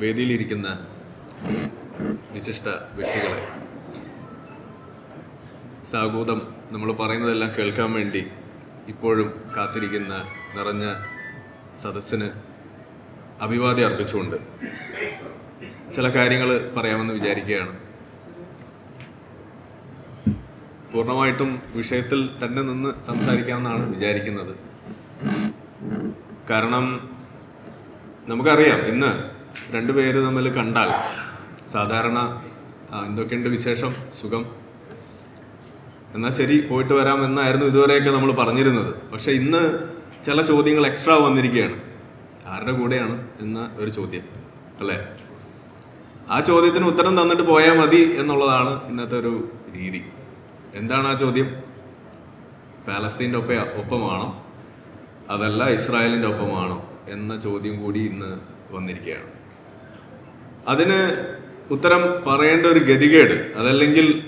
വേദിയിലിരിക്കുന്ന വിശിഷ്ട വ്യക്തികളെ. സാഗൂതം നമ്മൾ പറയുന്നതെല്ലാം കേൾക്കാൻ വേണ്ടി ഇപ്പോഴും കാത്തിരിക്കുന്ന നിറഞ്ഞ സദസ്സിന് അഭിവാദ്യം അർപ്പിച്ചുകൊണ്ട് ചില കാര്യങ്ങൾ പറയാമെന്ന് വിചാരിക്കുകയാണ്. പൂർണമായിട്ടും വിഷയത്തിൽ തന്നെ നിന്ന് സംസാരിക്കാമെന്നാണ് വിചാരിക്കുന്നത്. കാരണം നമുക്കറിയാം ഇന്ന് രണ്ടുപേര് തമ്മിൽ കണ്ടാൽ സാധാരണ എന്തൊക്കെയുണ്ട് വിശേഷം? സുഖം? എന്നാൽ ശരി പോയിട്ട് വരാം എന്നായിരുന്നു ഇതുവരെയൊക്കെ നമ്മൾ പറഞ്ഞിരുന്നത്. പക്ഷെ ഇന്ന് ചില ചോദ്യങ്ങൾ എക്സ്ട്രാ വന്നിരിക്കുകയാണ്. ആരുടെ കൂടെയാണ് എന്ന ഒരു ചോദ്യം അല്ലേ? ആ ചോദ്യത്തിന് ഉത്തരം തന്നിട്ട് പോയാൽ മതി എന്നുള്ളതാണ് ഇന്നത്തെ ഒരു രീതി. എന്താണ് ആ ചോദ്യം? പാലസ്തീന്റെ ഒപ്പ ഒപ്പമാണോ? അതല്ല ഇസ്രായേലിന്റെ ഒപ്പമാണോ? എന്ന ചോദ്യം കൂടി ഇന്ന് വന്നിരിക്കുകയാണ്. അതിന് ഉത്തരം പറയേണ്ട ഒരു ഗതികേട് അതല്ലെങ്കിൽ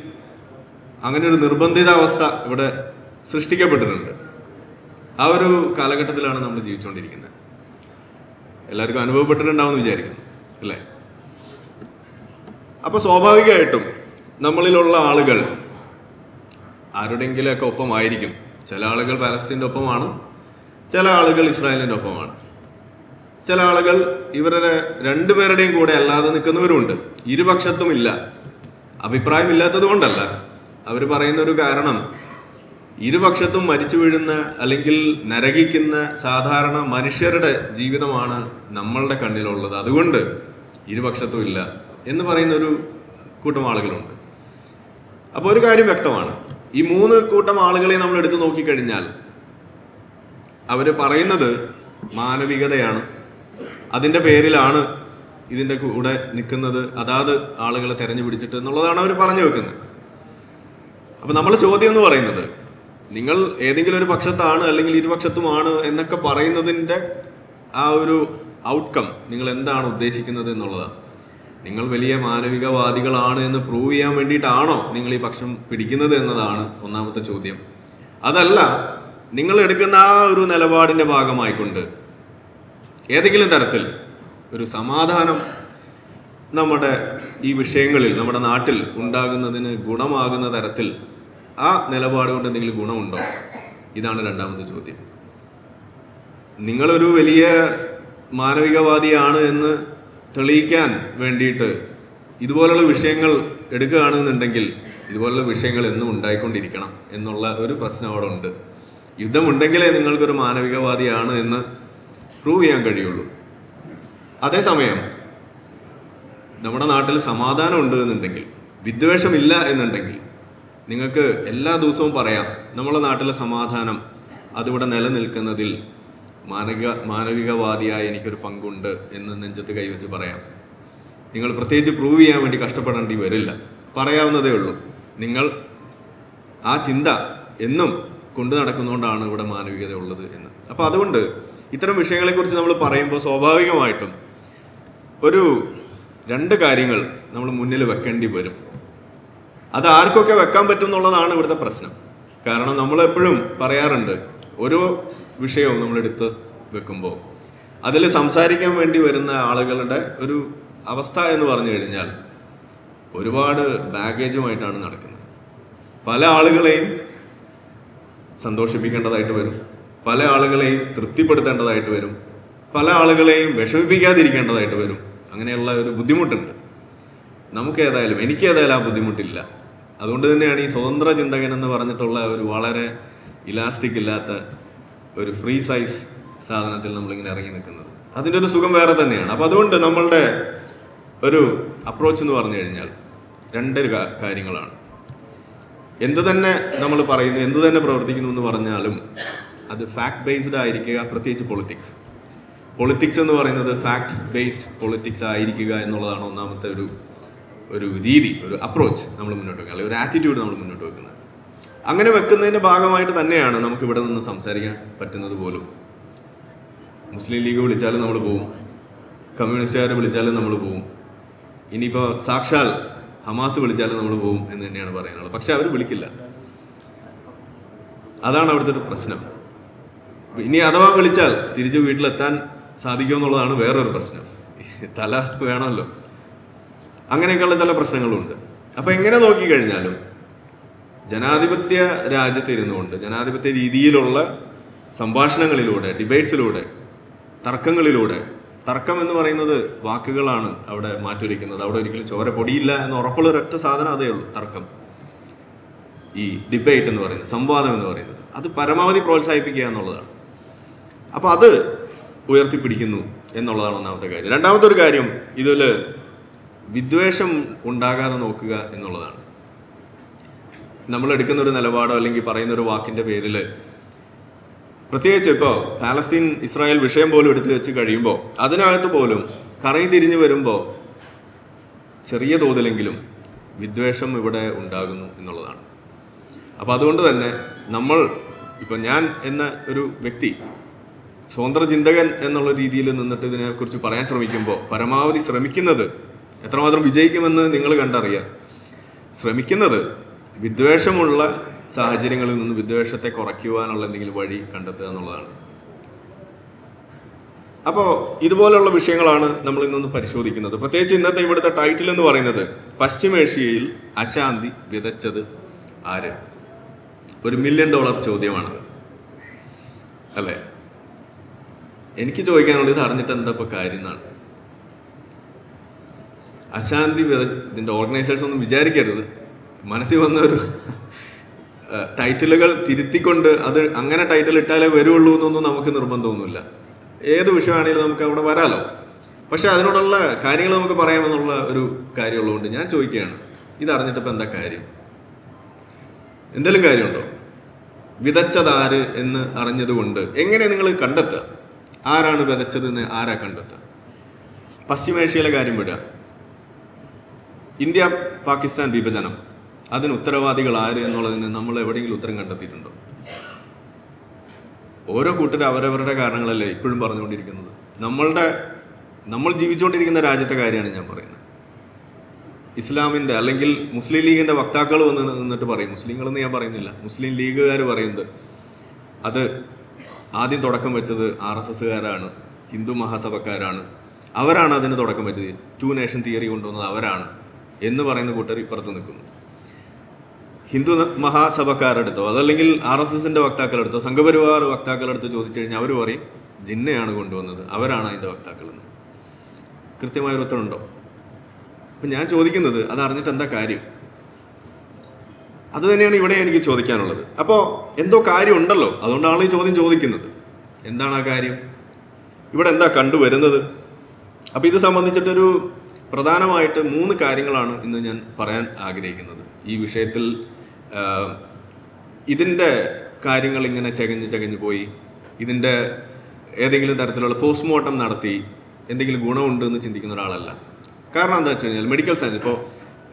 അങ്ങനെ ഒരു നിർബന്ധിത അവസ്ഥ ഇവിടെ സൃഷ്ടിക്കപ്പെട്ടിട്ടുണ്ട്. ആ ഒരു കാലഘട്ടത്തിലാണ് നമ്മൾ ജീവിച്ചുകൊണ്ടിരിക്കുന്നത്. എല്ലാവർക്കും അനുഭവപ്പെട്ടിട്ടുണ്ടാവുമെന്ന് വിചാരിക്കുന്നു അല്ലേ? അപ്പോൾ സ്വാഭാവികമായിട്ടും നമ്മളിലുള്ള ആളുകൾ ആരുടെങ്കിലൊക്കെ ഒപ്പമായിരിക്കും. ചില ആളുകൾ പാലസ്തീന്റെ ഒപ്പമാണ് ചില ആളുകൾ ഇസ്രായേലിന്റെ ഒപ്പമാണ്. ചില ആളുകൾ ഇവരുടെ രണ്ടുപേരുടെയും കൂടെ അല്ലാതെ നിൽക്കുന്നവരുമുണ്ട്. ഇരുപക്ഷത്തും ഇല്ല അഭിപ്രായമില്ലാത്തത് കൊണ്ടല്ല അവർ പറയുന്ന ഒരു കാരണം ഇരുപക്ഷത്തും മരിച്ചു വീഴുന്ന അല്ലെങ്കിൽ നരകിക്കുന്ന സാധാരണ മനുഷ്യരുടെ ജീവിതമാണ് നമ്മളുടെ കണ്ണിലുള്ളത്. അതുകൊണ്ട് ഇരുപക്ഷത്തും ഇല്ല എന്ന് പറയുന്ന ഒരു കൂട്ടം ആളുകളുണ്ട്. അപ്പോൾ ഒരു കാര്യം വ്യക്തമാണ്. ഈ മൂന്ന് കൂട്ടം ആളുകളെ നമ്മൾ എടുത്തു നോക്കിക്കഴിഞ്ഞാൽ അവർ പറയുന്നത് മാനവികതയാണ്. അതിന്റെ പേരിലാണ് ഇതിന്റെ കൂടെ നിൽക്കുന്നത്. അതാത് ആളുകളെ തെരഞ്ഞു പിടിച്ചിട്ട് എന്നുള്ളതാണ് അവർ പറഞ്ഞു വെക്കുന്നത്. അപ്പം നമ്മൾ ചോദ്യം എന്ന് പറയുന്നത് നിങ്ങൾ ഏതെങ്കിലും ഒരു പക്ഷത്താണ് അല്ലെങ്കിൽ ഇരുപക്ഷത്തുമാണ് എന്നൊക്കെ പറയുന്നതിന്റെ ആ ഒരു ഔട്ട്കം നിങ്ങൾ എന്താണ് ഉദ്ദേശിക്കുന്നത് എന്നുള്ളതാണ്. നിങ്ങൾ വലിയ മാനവികവാദികളാണ് എന്ന് പ്രൂവ് ചെയ്യാൻ വേണ്ടിയിട്ടാണോ നിങ്ങൾ ഈ പക്ഷം പിടിക്കുന്നത് എന്നതാണ് ഒന്നാമത്തെ ചോദ്യം. അതല്ല നിങ്ങൾ എടുക്കുന്ന ആ ഒരു നിലപാടിന്റെ ഭാഗമായിക്കൊണ്ട് ഏതെങ്കിലും തരത്തിൽ ഒരു സമാധാനം നമ്മുടെ ഈ വിഷയങ്ങളിൽ നമ്മുടെ നാട്ടിൽ ഉണ്ടാകുന്നതിന് ഗുണമാകുന്ന തരത്തിൽ ആ നിലപാട് കൊണ്ട് എന്തെങ്കിലും ഗുണമുണ്ടോ? ഇതാണ് രണ്ടാമത്തെ ചോദ്യം. നിങ്ങളൊരു വലിയ മാനവികവാദിയാണ് എന്ന് തെളിയിക്കാൻ വേണ്ടിയിട്ട് ഇതുപോലുള്ള വിഷയങ്ങൾ എടുക്കുകയാണെന്നുണ്ടെങ്കിൽ ഇതുപോലുള്ള വിഷയങ്ങൾ എന്നും ഉണ്ടായിക്കൊണ്ടിരിക്കണം എന്നുള്ള ഒരു പ്രശ്നം അവിടെ ഉണ്ട്. യുദ്ധമുണ്ടെങ്കിലേ നിങ്ങൾക്കൊരു മാനവികവാദിയാണ് എന്ന് പ്രൂവ് ചെയ്യാൻ കഴിയുള്ളൂ. അതേസമയം നമ്മുടെ നാട്ടിൽ സമാധാനം ഉണ്ട് എന്നുണ്ടെങ്കിൽ വിദ്വേഷമില്ല എന്നുണ്ടെങ്കിൽ നിങ്ങൾക്ക് എല്ലാ ദിവസവും പറയാം നമ്മുടെ നാട്ടിലെ സമാധാനം അതിവിടെ നിലനിൽക്കുന്നതിൽ മാനവിക മാനവികവാദിയായ എനിക്കൊരു പങ്കുണ്ട് എന്ന് നെഞ്ചത്ത് കൈവച്ച് പറയാം. നിങ്ങൾ പ്രത്യേകിച്ച് പ്രൂവ് ചെയ്യാൻ വേണ്ടി കഷ്ടപ്പെടേണ്ടി വരില്ല. പറയാവുന്നതേ ഉള്ളൂ. നിങ്ങൾ ആ ചിന്ത എന്നും കൊണ്ടു നടക്കുന്നതുകൊണ്ടാണ് ഇവിടെ മാനവികത ഉള്ളത് എന്ന്. അപ്പോൾ അതുകൊണ്ട് ഇത്തരം വിഷയങ്ങളെക്കുറിച്ച് നമ്മൾ പറയുമ്പോൾ സ്വാഭാവികമായിട്ടും ഒരു രണ്ട് കാര്യങ്ങൾ നമ്മൾ മുന്നിൽ വെക്കേണ്ടി വരും. അത് ആർക്കൊക്കെ വെക്കാൻ പറ്റും എന്നുള്ളതാണ് ഇവിടുത്തെ പ്രശ്നം. കാരണം നമ്മൾ എപ്പോഴും പറയാറുണ്ട് ഓരോ വിഷയവും നമ്മളെടുത്ത് വെക്കുമ്പോൾ അതിൽ സംസാരിക്കാൻ വേണ്ടി വരുന്ന ആളുകളുടെ ഒരു അവസ്ഥ എന്ന് പറഞ്ഞു കഴിഞ്ഞാൽ ഒരുപാട് ബാഗേജുമായിട്ടാണ് നടക്കുന്നത്. പല ആളുകളെയും സന്തോഷിപ്പിക്കേണ്ടതായിട്ട് വരും. പല ആളുകളെയും തൃപ്തിപ്പെടുത്തേണ്ടതായിട്ട് വരും. പല ആളുകളെയും വിഷമിപ്പിക്കാതിരിക്കേണ്ടതായിട്ട് വരും. അങ്ങനെയുള്ള ഒരു ബുദ്ധിമുട്ടുണ്ട്. നമുക്ക് ഏതായാലും എനിക്ക് ആ ബുദ്ധിമുട്ടില്ല. അതുകൊണ്ട് തന്നെയാണ് ഈ സ്വതന്ത്ര ചിന്തകൻ എന്ന് പറഞ്ഞിട്ടുള്ള ഒരു വളരെ ഇലാസ്റ്റിക് ഇല്ലാത്ത ഒരു ഫ്രീ സൈസ് സാധനത്തിൽ നമ്മളിങ്ങനെ ഇറങ്ങി നിൽക്കുന്നത്. അതിന്റെ ഒരു സുഖം വേറെ തന്നെയാണ്. അപ്പോൾ അതുകൊണ്ട് നമ്മളുടെ ഒരു അപ്രോച്ച് എന്ന് പറഞ്ഞു കഴിഞ്ഞാൽ രണ്ടൊരു കാര്യങ്ങളാണ്. എന്ത് തന്നെ നമ്മൾ പറയുന്നു എന്ത് തന്നെ പ്രവർത്തിക്കുന്നു എന്ന് പറഞ്ഞാലും അത് ഫാക്ട് ബേസ്ഡ് ആയിരിക്കുക പ്രത്യേകിച്ച് പൊളിറ്റിക്സ് പൊളിറ്റിക്സ് എന്ന് പറയുന്നത് ഫാക്ട് ബേസ്ഡ് പൊളിറ്റിക്സ് ആയിരിക്കുക എന്നുള്ളതാണ് ഒന്നാമത്തെ ഒരു ഒരു രീതി ഒരു അപ്രോച്ച് നമ്മൾ മുന്നോട്ട് വെക്കുക അല്ലെങ്കിൽ ഒരു ആറ്റിറ്റ്യൂഡ് നമ്മൾ മുന്നോട്ട് വെക്കുന്നത്. അങ്ങനെ വെക്കുന്നതിന്റെ ഭാഗമായിട്ട് തന്നെയാണ് നമുക്ക് ഇവിടെ നിന്ന് സംസാരിക്കാൻ പറ്റുന്നത് പോലും. മുസ്ലിം ലീഗ് വിളിച്ചാലും നമ്മൾ പോവും. കമ്മ്യൂണിസ്റ്റുകാർ വിളിച്ചാലും നമ്മൾ പോവും. ഇനിയിപ്പോൾ സാക്ഷാൽ ഹമാസ് വിളിച്ചാലും നമ്മൾ പോവും എന്ന് തന്നെയാണ് പറയാനുള്ളത്. പക്ഷെ അവർ വിളിക്കില്ല. അതാണ് അവിടുത്തെ ഒരു പ്രശ്നം. ഇനി അഥവാ വിളിച്ചാൽ തിരിച്ച് വീട്ടിലെത്താൻ സാധിക്കുമെന്നുള്ളതാണ് വേറൊരു പ്രശ്നം. തല വേണമല്ലോ. അങ്ങനെയൊക്കെയുള്ള ചില പ്രശ്നങ്ങളുണ്ട്. അപ്പോൾ എങ്ങനെ നോക്കിക്കഴിഞ്ഞാലും ജനാധിപത്യ രാജ്യത്ത് ഇരുന്നുകൊണ്ട് ജനാധിപത്യ രീതിയിലുള്ള സംഭാഷണങ്ങളിലൂടെ ഡിബേറ്റ്സിലൂടെ തർക്കങ്ങളിലൂടെ തർക്കം എന്ന് പറയുന്നത് വാക്കുകളാണ് അവിടെ മാറ്റൊരുക്കുന്നത് അവിടെ ഒരിക്കലും ചോര പൊടിയില്ല എന്ന് ഉറപ്പുള്ള ഒരൊറ്റ സാധനം അതേ ഉള്ളൂ തർക്കം. ഈ ഡിബേറ്റ് എന്ന് പറയുന്നത് സംവാദം എന്ന് പറയുന്നത് അത് പരമാവധി പ്രോത്സാഹിപ്പിക്കുക എന്നുള്ളതാണ്. അപ്പോൾ അത് ഉയർത്തിപ്പിടിക്കുന്നു എന്നുള്ളതാണ് ഒന്നാമത്തെ കാര്യം. രണ്ടാമത്തെ ഒരു കാര്യം ഇതിൽ വിദ്വേഷം ഉണ്ടാകാതെ നോക്കുക എന്നുള്ളതാണ്. നമ്മൾ എടുക്കുന്ന ഒരു നിലപാടോ അല്ലെങ്കിൽ പറയുന്ന ഒരു വാക്കിന്റെ പേരിൽ പ്രത്യേകിച്ച് ഇപ്പോൾ പാലസ്തീൻ ഇസ്രായേൽ വിഷയം പോലും എടുത്തു വെച്ച് കഴിയുമ്പോൾ അതിനകത്ത് പോലും കറി തിരിഞ്ഞു വരുമ്പോൾ ചെറിയ തോതിലെങ്കിലും വിദ്വേഷം ഇവിടെ ഉണ്ടാകുന്നു എന്നുള്ളതാണ്. അപ്പോൾ അതുകൊണ്ട് തന്നെ നമ്മൾ ഇപ്പം ഞാൻ എന്ന ഒരു വ്യക്തി സ്വതന്ത്ര ചിന്തകൻ എന്നുള്ള രീതിയിൽ നിന്നിട്ട് ഇതിനെക്കുറിച്ച് പറയാൻ ശ്രമിക്കുമ്പോൾ പരമാവധി ശ്രമിക്കുന്നത് എത്രമാത്രം വിജയിക്കുമെന്ന് നിങ്ങൾ കണ്ടറിയാം. ശ്രമിക്കുന്നത് വിദ്വേഷമുള്ള സാഹചര്യങ്ങളിൽ നിന്ന് വിദ്വേഷത്തെ കുറയ്ക്കുവാനുള്ള എന്തെങ്കിലും വഴി കണ്ടെത്തുക എന്നുള്ളതാണ്. അപ്പോൾ ഇതുപോലുള്ള വിഷയങ്ങളാണ് നമ്മൾ ഇന്നൊന്ന് പരിശോധിക്കുന്നത്. പ്രത്യേകിച്ച് ഇന്നത്തെ ഇവിടുത്തെ ടൈറ്റിൽ എന്ന് പറയുന്നത് പശ്ചിമേഷ്യയിൽ അശാന്തി വിതച്ചത് ആര്? ഒരു മില്യൺ ഡോളർ ചോദ്യമാണത്. അല്ലേ? എനിക്ക് ചോദിക്കാനുള്ളത് ഇത് അറിഞ്ഞിട്ട് എന്താ ഇപ്പൊ കാര്യം എന്നാണ് അശാന്തി ഇതിന്റെ ഓർഗനൈസേഴ്സ് ഒന്നും വിചാരിക്കരുത്. മനസ്സിൽ വന്ന ഒരു ടൈറ്റിലുകൾ തിരുത്തിക്കൊണ്ട് അത് അങ്ങനെ ടൈറ്റിൽ ഇട്ടാലേ വരുള്ളൂ എന്നൊന്നും നമുക്ക് നിർബന്ധമൊന്നുമില്ല. ഏത് വിഷയമാണെങ്കിലും നമുക്ക് അവിടെ വരാലോ. പക്ഷേ അതിനോടുള്ള കാര്യങ്ങൾ നമുക്ക് പറയാമെന്നുള്ള ഒരു കാര്യമുള്ളതുകൊണ്ട് ഞാൻ ചോദിക്കുകയാണ്. ഇത് അറിഞ്ഞിട്ട് എന്താ കാര്യം? എന്തെങ്കിലും കാര്യമുണ്ടോ? വിതച്ചതാര് എന്ന് അറിഞ്ഞതുകൊണ്ട് എങ്ങനെ നിങ്ങൾ കണ്ടെത്തുക? ആരാണ് വിതച്ചതെന്ന് ആരാ കണ്ടെത്തുക? പശ്ചിമേഷ്യയിലെ കാര്യം വിടുക. ഇന്ത്യ പാകിസ്ഥാൻ വിഭജനം. അതിന് ഉത്തരവാദികൾ ആര് എന്നുള്ളതിന് നമ്മൾ എവിടെയെങ്കിലും ഉത്തരം കണ്ടെത്തിയിട്ടുണ്ടോ? ഓരോ കൂട്ടരും അവരവരുടെ കാരണങ്ങളല്ലേ ഇപ്പോഴും പറഞ്ഞുകൊണ്ടിരിക്കുന്നത്. നമ്മളുടെ നമ്മൾ ജീവിച്ചുകൊണ്ടിരിക്കുന്ന രാജ്യത്തെ കാര്യമാണ് ഞാൻ പറയുന്നത്. ഇസ്ലാമിന്റെ അല്ലെങ്കിൽ മുസ്ലിം ലീഗിന്റെ വക്താക്കൾ വന്ന് നിന്നിട്ട് പറയും. മുസ്ലിങ്ങളെന്ന് ഞാൻ പറയുന്നില്ല. മുസ്ലിം ലീഗുകാർ പറയുന്നത് അത് ആദ്യം തുടക്കം വെച്ചത് ആർ എസ് എസ്സുകാരാണ് ഹിന്ദു മഹാസഭക്കാരാണ്. അവരാണ് അതിന് തുടക്കം വെച്ചത്. ടു നേഷൻ തിയറി കൊണ്ടുവന്നത് അവരാണ് എന്ന് പറയുന്ന കൂട്ടർ ഇപ്പുറത്ത് നിൽക്കുന്നു. ഹിന്ദു മഹാസഭക്കാരെടുത്തോ അതല്ലെങ്കിൽ ആർ എസ് എസിന്റെ വക്താക്കളെടുത്തോ സംഘപരിവാർ വക്താക്കളെടുത്ത് ചോദിച്ചു കഴിഞ്ഞാൽ അവർ പറയും ജിന്നയാണ് കൊണ്ടുവന്നത്. അവരാണ് അതിന്റെ വക്താക്കളെന്ന്. കൃത്യമായൊരു ഉത്തരമുണ്ടോ അപ്പം ഞാൻ ചോദിക്കുന്നത് അത് അറിഞ്ഞിട്ട് എന്താ കാര്യം? അത് തന്നെയാണ് ഇവിടെ എനിക്ക് ചോദിക്കാനുള്ളത്. അപ്പോൾ എന്തോ കാര്യം ഉണ്ടല്ലോ. അതുകൊണ്ടാണ് ഈ ചോദ്യം ചോദിക്കുന്നത്. എന്താണ് ആ കാര്യം? ഇവിടെ എന്താ കണ്ടുവരുന്നത്? അപ്പോൾ ഇത് സംബന്ധിച്ചിട്ടൊരു പ്രധാനമായിട്ട് മൂന്ന് കാര്യങ്ങളാണ് ഇന്ന് ഞാൻ പറയാൻ ആഗ്രഹിക്കുന്നത്. ഈ വിഷയത്തിൽ ഇതിന്റെ കാര്യങ്ങൾ ഇങ്ങനെ ചകഞ്ഞ് ചകഞ്ഞ് പോയി. ഇതിന്റെ ഏതെങ്കിലും തരത്തിലുള്ള പോസ്റ്റ്മോർട്ടം നടത്തി എന്തെങ്കിലും ഗുണമുണ്ട് എന്ന് ചിന്തിക്കുന്ന ഒരാളല്ല. കാരണം എന്താ വെച്ച് കഴിഞ്ഞാൽ മെഡിക്കൽ സയൻസ് ഇപ്പോൾ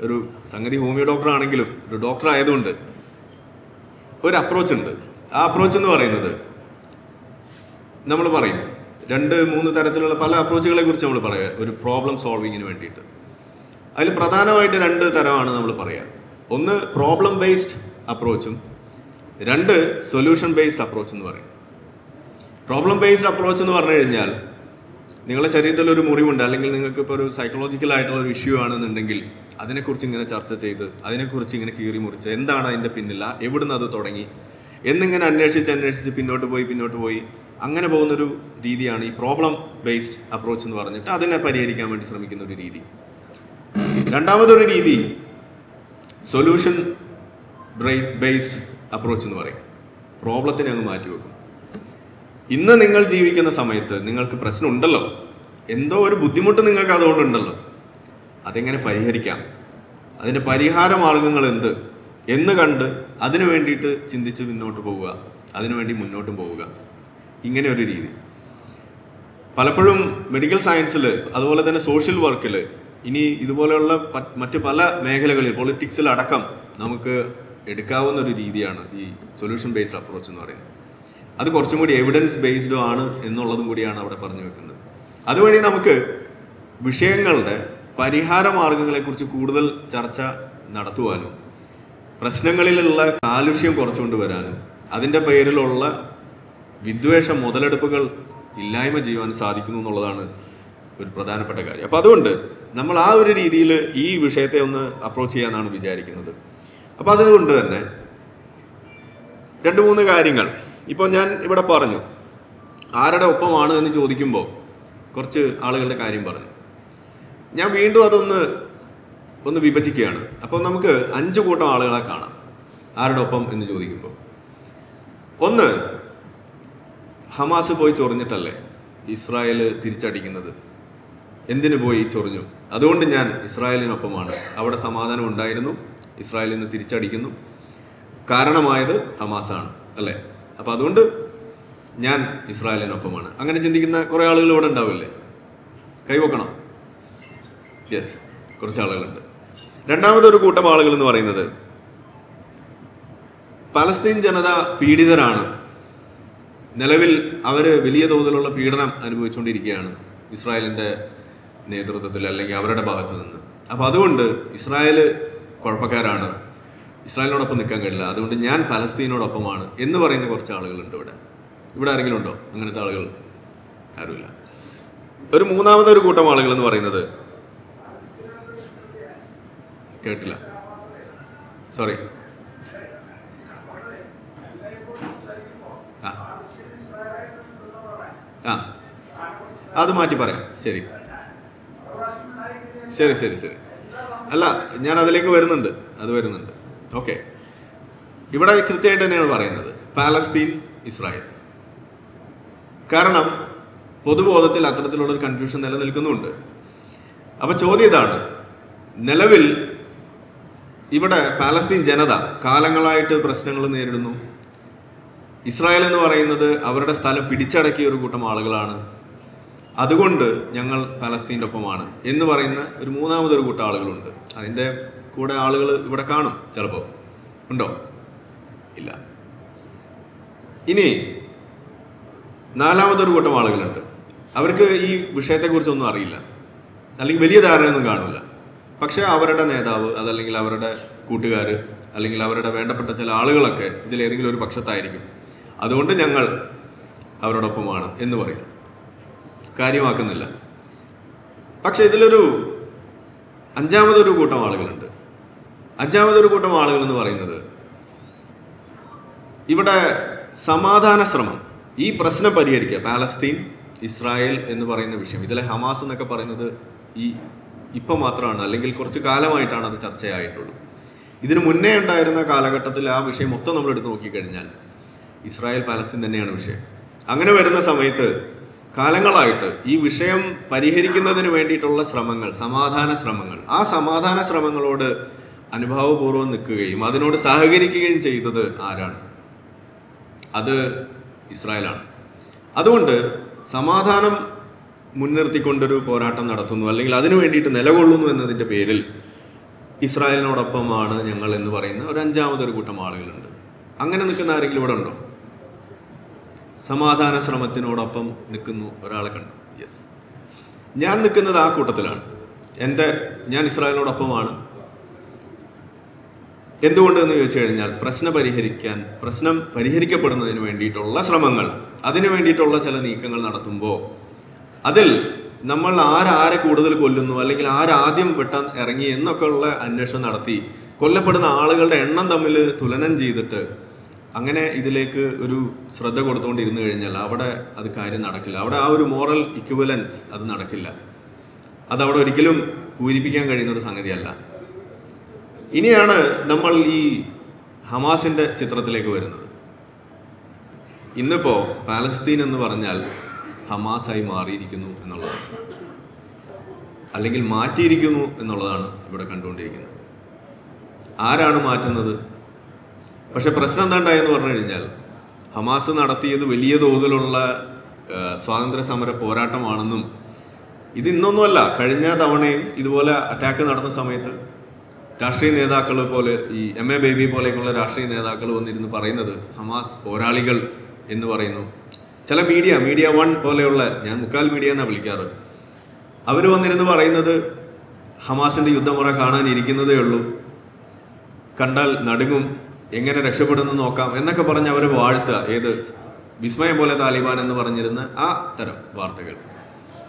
ഒരു സംഗതി ഹോമിയോ ഡോക്ടർ ആണെങ്കിലും ഒരു ഡോക്ടർ ആയതുകൊണ്ട് ഒരു അപ്രോച്ച് ഉണ്ട്. ആ അപ്രോച്ച് എന്ന് പറയുന്നത് നമ്മൾ പറയും. രണ്ട് മൂന്ന് തരത്തിലുള്ള പല അപ്രോച്ചുകളെ കുറിച്ച് നമ്മൾ പറയാം. ഒരു പ്രോബ്ലം സോൾവിങ്ങിന് വേണ്ടിയിട്ട്. അതിൽ പ്രധാനമായിട്ട് രണ്ട് തരമാണ് നമ്മൾ പറയുക ഒന്ന് പ്രോബ്ലം ബേസ്ഡ് അപ്രോച്ചും രണ്ട് സൊല്യൂഷൻ ബേസ്ഡ് അപ്രോച്ച് എന്ന് പറയും. പ്രോബ്ലം ബേസ്ഡ് അപ്രോച്ച് എന്ന് പറഞ്ഞു കഴിഞ്ഞാൽ നിങ്ങളുടെ ശരീരത്തിൽ ഒരു മുറിവുണ്ട്. അല്ലെങ്കിൽ നിങ്ങൾക്ക് ഇപ്പോൾ ഒരു സൈക്കോളജിക്കൽ ആയിട്ടുള്ള ഒരു ഇഷ്യൂ ആണെന്നുണ്ടെങ്കിൽ അതിനെക്കുറിച്ച് ഇങ്ങനെ ചർച്ച ചെയ്ത് അതിനെക്കുറിച്ച് ഇങ്ങനെ കീറി മുറിച്ച് എന്താണ് അതിന്റെ പിന്നില്ല എവിടുന്ന് അത് തുടങ്ങി എന്നിങ്ങനെ അന്വേഷിച്ച് അന്വേഷിച്ച് പിന്നോട്ട് പോയി പിന്നോട്ട് പോയി അങ്ങനെ പോകുന്നൊരു രീതിയാണ് ഈ പ്രോബ്ലം ബേസ്ഡ് അപ്രോച്ച് എന്ന് പറഞ്ഞിട്ട് അതിനെ പരിഹരിക്കാൻ വേണ്ടി ശ്രമിക്കുന്ന ഒരു രീതി. രണ്ടാമതൊരു രീതി സൊല്യൂഷൻ ബേസ്ഡ് അപ്രോച്ച് എന്ന് പറയും. പ്രോബ്ലത്തിനെ അങ്ങ് മാറ്റി വെക്കും. ഇന്ന് നിങ്ങൾ ജീവിക്കുന്ന സമയത്ത് നിങ്ങൾക്ക് പ്രശ്നം ഉണ്ടല്ലോ എന്തോ ഒരു ബുദ്ധിമുട്ട് നിങ്ങൾക്ക് അതുകൊണ്ടുണ്ടല്ലോ. അതെങ്ങനെ പരിഹരിക്കാം? അതിന്റെ പരിഹാര മാർഗങ്ങൾ എന്ത് എന്ന് കണ്ട് അതിനു വേണ്ടിയിട്ട് ചിന്തിച്ച് മുന്നോട്ട് പോവുക. അതിനുവേണ്ടി മുന്നോട്ട് പോവുക. ഇങ്ങനെ ഒരു രീതി. പലപ്പോഴും മെഡിക്കൽ സയൻസിൽ അതുപോലെ തന്നെ സോഷ്യൽ വർക്കിൽ ഇനി ഇതുപോലെയുള്ള മറ്റ് പല മേഖലകളിൽ പൊളിറ്റിക്സിൽ അടക്കം നമുക്ക് എടുക്കാവുന്ന ഒരു രീതിയാണ് ഈ സൊല്യൂഷൻ ബേസ്ഡ് അപ്രോച്ച് എന്ന് പറയുന്നത്. അത് കുറച്ചും കൂടി എവിഡൻസ് ബേസ്ഡും ആണ് എന്നുള്ളതും കൂടിയാണ് അവിടെ പറഞ്ഞു വെക്കുന്നത്. അതുവഴി നമുക്ക് വിഷയങ്ങളുടെ പരിഹാര മാർഗങ്ങളെക്കുറിച്ച് കൂടുതൽ ചർച്ച നടത്തുവാനും പ്രശ്നങ്ങളിലുള്ള കാലുഷ്യം കുറച്ചുകൊണ്ട് വരാനും അതിന്റെ പേരിലുള്ള വിദ്വേഷ മുതലെടുപ്പുകൾ ഇല്ലായ്മ ചെയ്യുവാൻ സാധിക്കുന്നു എന്നുള്ളതാണ് ഒരു പ്രധാനപ്പെട്ട കാര്യം. അപ്പോൾ അതുകൊണ്ട് നമ്മൾ ആ ഒരു രീതിയിൽ ഈ വിഷയത്തെ ഒന്ന് അപ്രോച്ച് ചെയ്യാമെന്നാണ് വിചാരിക്കുന്നത്. അപ്പോൾ അതുകൊണ്ട് തന്നെ രണ്ട് മൂന്ന് കാര്യങ്ങൾ ഇപ്പോൾ ഞാൻ ഇവിടെ പറഞ്ഞു. ആരുടെ ഒപ്പമാണ് എന്ന് ചോദിക്കുമ്പോൾ കുറച്ച് ആളുകളുടെ കാര്യം പറഞ്ഞു. ഞാൻ വീണ്ടും അതൊന്ന് ഒന്ന് വിഭജിക്കുകയാണ്. അപ്പോൾ നമുക്ക് അഞ്ച് കൂട്ടം ആളുകളെ കാണാം. ആരുടെ ഒപ്പം എന്ന് ചോദിക്കുമ്പോൾ. ഒന്ന് ഹമാസ് പോയി ചൊറിഞ്ഞിട്ടല്ലേ ഇസ്രായേൽ തിരിച്ചടിക്കുന്നത്? എന്തിനു പോയി ചൊറിഞ്ഞു? അതുകൊണ്ട് ഞാൻ ഇസ്രായേലിനൊപ്പമാണ്. അവിടെ സമാധാനം ഉണ്ടായിരുന്നു. ഇസ്രായേലിൽ നിന്ന് തിരിച്ചടിക്കുന്നു. കാരണമായത് ഹമാസാണ് അല്ലേ? അപ്പം അതുകൊണ്ട് ഞാൻ ഇസ്രായേലിനൊപ്പമാണ്. അങ്ങനെ ചിന്തിക്കുന്ന കുറേ ആളുകൾ ഇവിടെ ഉണ്ടാവില്ലേ? കൈവക്കണം. യെസ് കുറച്ച് ആളുകളുണ്ട് രണ്ടാമതൊരു കൂട്ടം ആളുകൾ എന്ന് പറയുന്നത് പലസ്തീൻ ജനത പീഡിതരാണ്. നിലവിൽ അവർ വലിയ തോതിലുള്ള പീഡനം അനുഭവിച്ചുകൊണ്ടിരിക്കുകയാണ് ഇസ്രായേലിന്റെ നേതൃത്വത്തിൽ അല്ലെങ്കിൽ അവരുടെ ഭാഗത്ത് നിന്ന്. അപ്പോൾ അതുകൊണ്ട് ഇസ്രായേൽ കുഴപ്പക്കാരാണ്. ഇസ്രായേലിനോടൊപ്പം നിൽക്കാൻ കഴിയില്ല. അതുകൊണ്ട് ഞാൻ പലസ്തീനോടൊപ്പമാണ് എന്ന് പറയുന്ന കുറച്ച് ആളുകളുണ്ട് ഇവിടെ. ഇവിടെ ആരെങ്കിലും ഉണ്ടോ? അങ്ങനത്തെ ആളുകൾ ആരുമില്ല. ഒരു മൂന്നാമതൊരു കൂട്ടം ആളുകൾ എന്ന് പറയുന്നത് കേട്ടില്ല. സോറി ആ. ആ. അത് മാറ്റി പറയാം. ശരി. ശരി ശരി ശരി. അല്ല ഞാൻ അതിലേക്ക് വരുന്നുണ്ട്. അത് വരുന്നുണ്ട്. ഓക്കെ. ഇവിടെ കൃത്യമായിട്ട് തന്നെയാണ് പറയുന്നത്. Palestine Israel. കാരണം പൊതുബോധത്തിൽ അത്തരത്തിലുള്ളൊരു കൺഫ്യൂഷൻ നിലനിൽക്കുന്നുണ്ട്. അപ്പോൾ ചോദ്യം ഇതാണ്. നിലവിൽ ഇവിടെ പാലസ്തീൻ ജനത കാലങ്ങളായിട്ട് പ്രശ്നങ്ങൾ നേരിടുന്നു. ഇസ്രായേൽ എന്ന് പറയുന്നത് അവരുടെ സ്ഥലം പിടിച്ചടക്കിയ ഒരു കൂട്ടം ആളുകളാണ്. അതുകൊണ്ട് ഞങ്ങൾ പലസ്തീന്റെ ഒപ്പമാണ് എന്ന് പറയുന്ന ഒരു മൂന്നാമതൊരു കൂട്ടം ആളുകളുണ്ട്. അതിന്റെ കൂടെ ആളുകൾ ഇവിടെ കാണും ചിലപ്പോൾ. ഉണ്ടോ? ഇല്ല. ഇനി നാലാമതൊരു കൂട്ടം ആളുകളുണ്ട്. അവർക്ക് ഈ വിഷയത്തെക്കുറിച്ചൊന്നും അറിയില്ല. അല്ലെങ്കിൽ വലിയ ധാരണയൊന്നും കാണില്ല പക്ഷേ അവരുടെ നേതാവ് അതല്ലെങ്കിൽ അവരുടെ കൂട്ടുകാർ അല്ലെങ്കിൽ അവരുടെ വേണ്ടപ്പെട്ട ചില ആളുകളൊക്കെ ഇതിലേതെങ്കിലും ഒരു പക്ഷത്തായിരിക്കും. അതുകൊണ്ട് ഞങ്ങൾ അവരോടൊപ്പമാണ് എന്ന് പറയും. കാര്യമാക്കുന്നില്ല. പക്ഷെ ഇതിലൊരു അഞ്ചാമതൊരു കൂട്ടം ആളുകളുണ്ട്. അഞ്ചാമതൊരു കൂട്ടം ആളുകൾ എന്ന് പറയുന്നത് ഇവിടെ സമാധാന ശ്രമം. ഈ പ്രശ്നം പരിഹരിക്കുക. പാലസ്തീൻ ഇസ്രായേൽ എന്ന് പറയുന്ന വിഷയം. ഇതിലെ ഹമാസ് എന്നൊക്കെ പറയുന്നത് ഈ ഇപ്പം മാത്രമാണ് അല്ലെങ്കിൽ കുറച്ച് കാലമായിട്ടാണ് അത് ചർച്ചയായിട്ടുള്ളത് ഇതിനു മുന്നേ ഉണ്ടായിരുന്ന കാലഘട്ടത്തിൽ ആ വിഷയം മൊത്തം നമ്മൾ എടുത്ത് നോക്കിക്കഴിഞ്ഞാൽ ഇസ്രായേൽ പാലസ്തീൻ തന്നെയാണ് വിഷയം. അങ്ങനെ വരുന്ന സമയത്ത് കാലങ്ങളായിട്ട് ഈ വിഷയം പരിഹരിക്കുന്നതിന് വേണ്ടിയിട്ടുള്ള ശ്രമങ്ങൾ സമാധാന ശ്രമങ്ങൾ ആ സമാധാന ശ്രമങ്ങളോട് അനുഭാവപൂർവം നിൽക്കുകയും അതിനോട് സഹകരിക്കുകയും ചെയ്തത് ആരാണ്? അത് ഇസ്രായേലാണ്. അതുകൊണ്ട് സമാധാനം മുൻനിർത്തിക്കൊണ്ടൊരു പോരാട്ടം നടത്തുന്നു അല്ലെങ്കിൽ അതിനു വേണ്ടിയിട്ട് നിലകൊള്ളുന്നു എന്നതിന്റെ പേരിൽ ഇസ്രായേലിനോടൊപ്പമാണ് ഞങ്ങൾ എന്ന് പറയുന്ന ഒരു അഞ്ചാമതൊരു കൂട്ടം ആളുകളുണ്ട്. അങ്ങനെ നിൽക്കുന്ന ആരെങ്കിലും ഇവിടെ ഉണ്ടോ? സമാധാന ശ്രമത്തിനോടൊപ്പം നിൽക്കുന്നു ഒരാളെ കണ്ടു. യെസ് ഞാൻ നിൽക്കുന്നത് ആ കൂട്ടത്തിലാണ്. എന്റെ ഞാൻ ഇസ്രായേലിനോടൊപ്പമാണ്. എന്തുകൊണ്ടെന്ന് ചോദിച്ചു കഴിഞ്ഞാൽ പ്രശ്നം പരിഹരിക്കാൻ പ്രശ്നം പരിഹരിക്കപ്പെടുന്നതിന് വേണ്ടിയിട്ടുള്ള ശ്രമങ്ങൾ അതിനു വേണ്ടിയിട്ടുള്ള ചില നീക്കങ്ങൾ നടത്തുമ്പോൾ അതിൽ നമ്മൾ ആരാരെ കൂടുതൽ കൊല്ലുന്നു? അല്ലെങ്കിൽ ആരാദ്യം വെട്ടാൻ ഇറങ്ങി എന്നൊക്കെയുള്ള അന്വേഷണം നടത്തി കൊല്ലപ്പെടുന്ന ആളുകളുടെ എണ്ണം തമ്മിൽ തുലനം ചെയ്തിട്ട് അങ്ങനെ ഇതിലേക്ക് ഒരു ശ്രദ്ധ കൊടുത്തുകൊണ്ടിരുന്നു കഴിഞ്ഞാൽ അവിടെ അത് കാര്യം നടക്കില്ല. അവിടെ ആ ഒരു മോറൽ ഇക്വലൻസ് അത് നടക്കില്ല. അതവിടെ ഒരിക്കലും പൂരിപ്പിക്കാൻ കഴിയുന്ന ഒരു സംഗതിയല്ല. ഇനിയാണ് നമ്മൾ ഈ ഹമാസിന്റെ ചിത്രത്തിലേക്ക് വരുന്നത്. ഇന്നിപ്പോൾ പാലസ്തീൻ എന്ന് പറഞ്ഞാൽ ഹമാസായി മാറിയിരിക്കുന്നു എന്നുള്ളതാണ്. അല്ലെങ്കിൽ മാറ്റിയിരിക്കുന്നു എന്നുള്ളതാണ് ഇവിടെ കണ്ടുകൊണ്ടിരിക്കുന്നത്. ആരാണ് മാറ്റുന്നത്? പക്ഷെ പ്രശ്നം എന്താ ഉണ്ടായെന്ന് പറഞ്ഞു കഴിഞ്ഞാൽ ഹമാസ് നടത്തിയത് വലിയ തോതിലുള്ള സ്വാതന്ത്ര്യ സമര പോരാട്ടമാണെന്നും ഇത് ഇന്നൊന്നുമല്ല കഴിഞ്ഞ തവണയും ഇതുപോലെ അറ്റാക്ക് നടന്ന സമയത്ത് രാഷ്ട്രീയ നേതാക്കൾ പോലെ ഈ എം എ ബേബി പോലെയൊക്കെയുള്ള രാഷ്ട്രീയ നേതാക്കൾ വന്നിരുന്ന് പറയുന്നത് ഹമാസ് പോരാളികൾ എന്ന് പറയുന്നു. ചില മീഡിയ മീഡിയ വൺ പോലെയുള്ള ഞാൻ മുക്കാൽ മീഡിയ എന്നാണ് വിളിക്കാറ്. അവർ വന്നിരുന്ന് പറയുന്നത് ഹമാസിന്റെ യുദ്ധമുറ കാണാനിരിക്കുന്നതേ ഉള്ളൂ. കണ്ടാൽ നടുങ്ങും എങ്ങനെ രക്ഷപ്പെടുന്നു നോക്കാം എന്നൊക്കെ പറഞ്ഞ് അവർ വാഴ്ത്തുക. ഏത് വിസ്മയം പോലെ താലിബാൻ എന്ന് പറഞ്ഞിരുന്ന ആ തരം വാർത്തകൾ.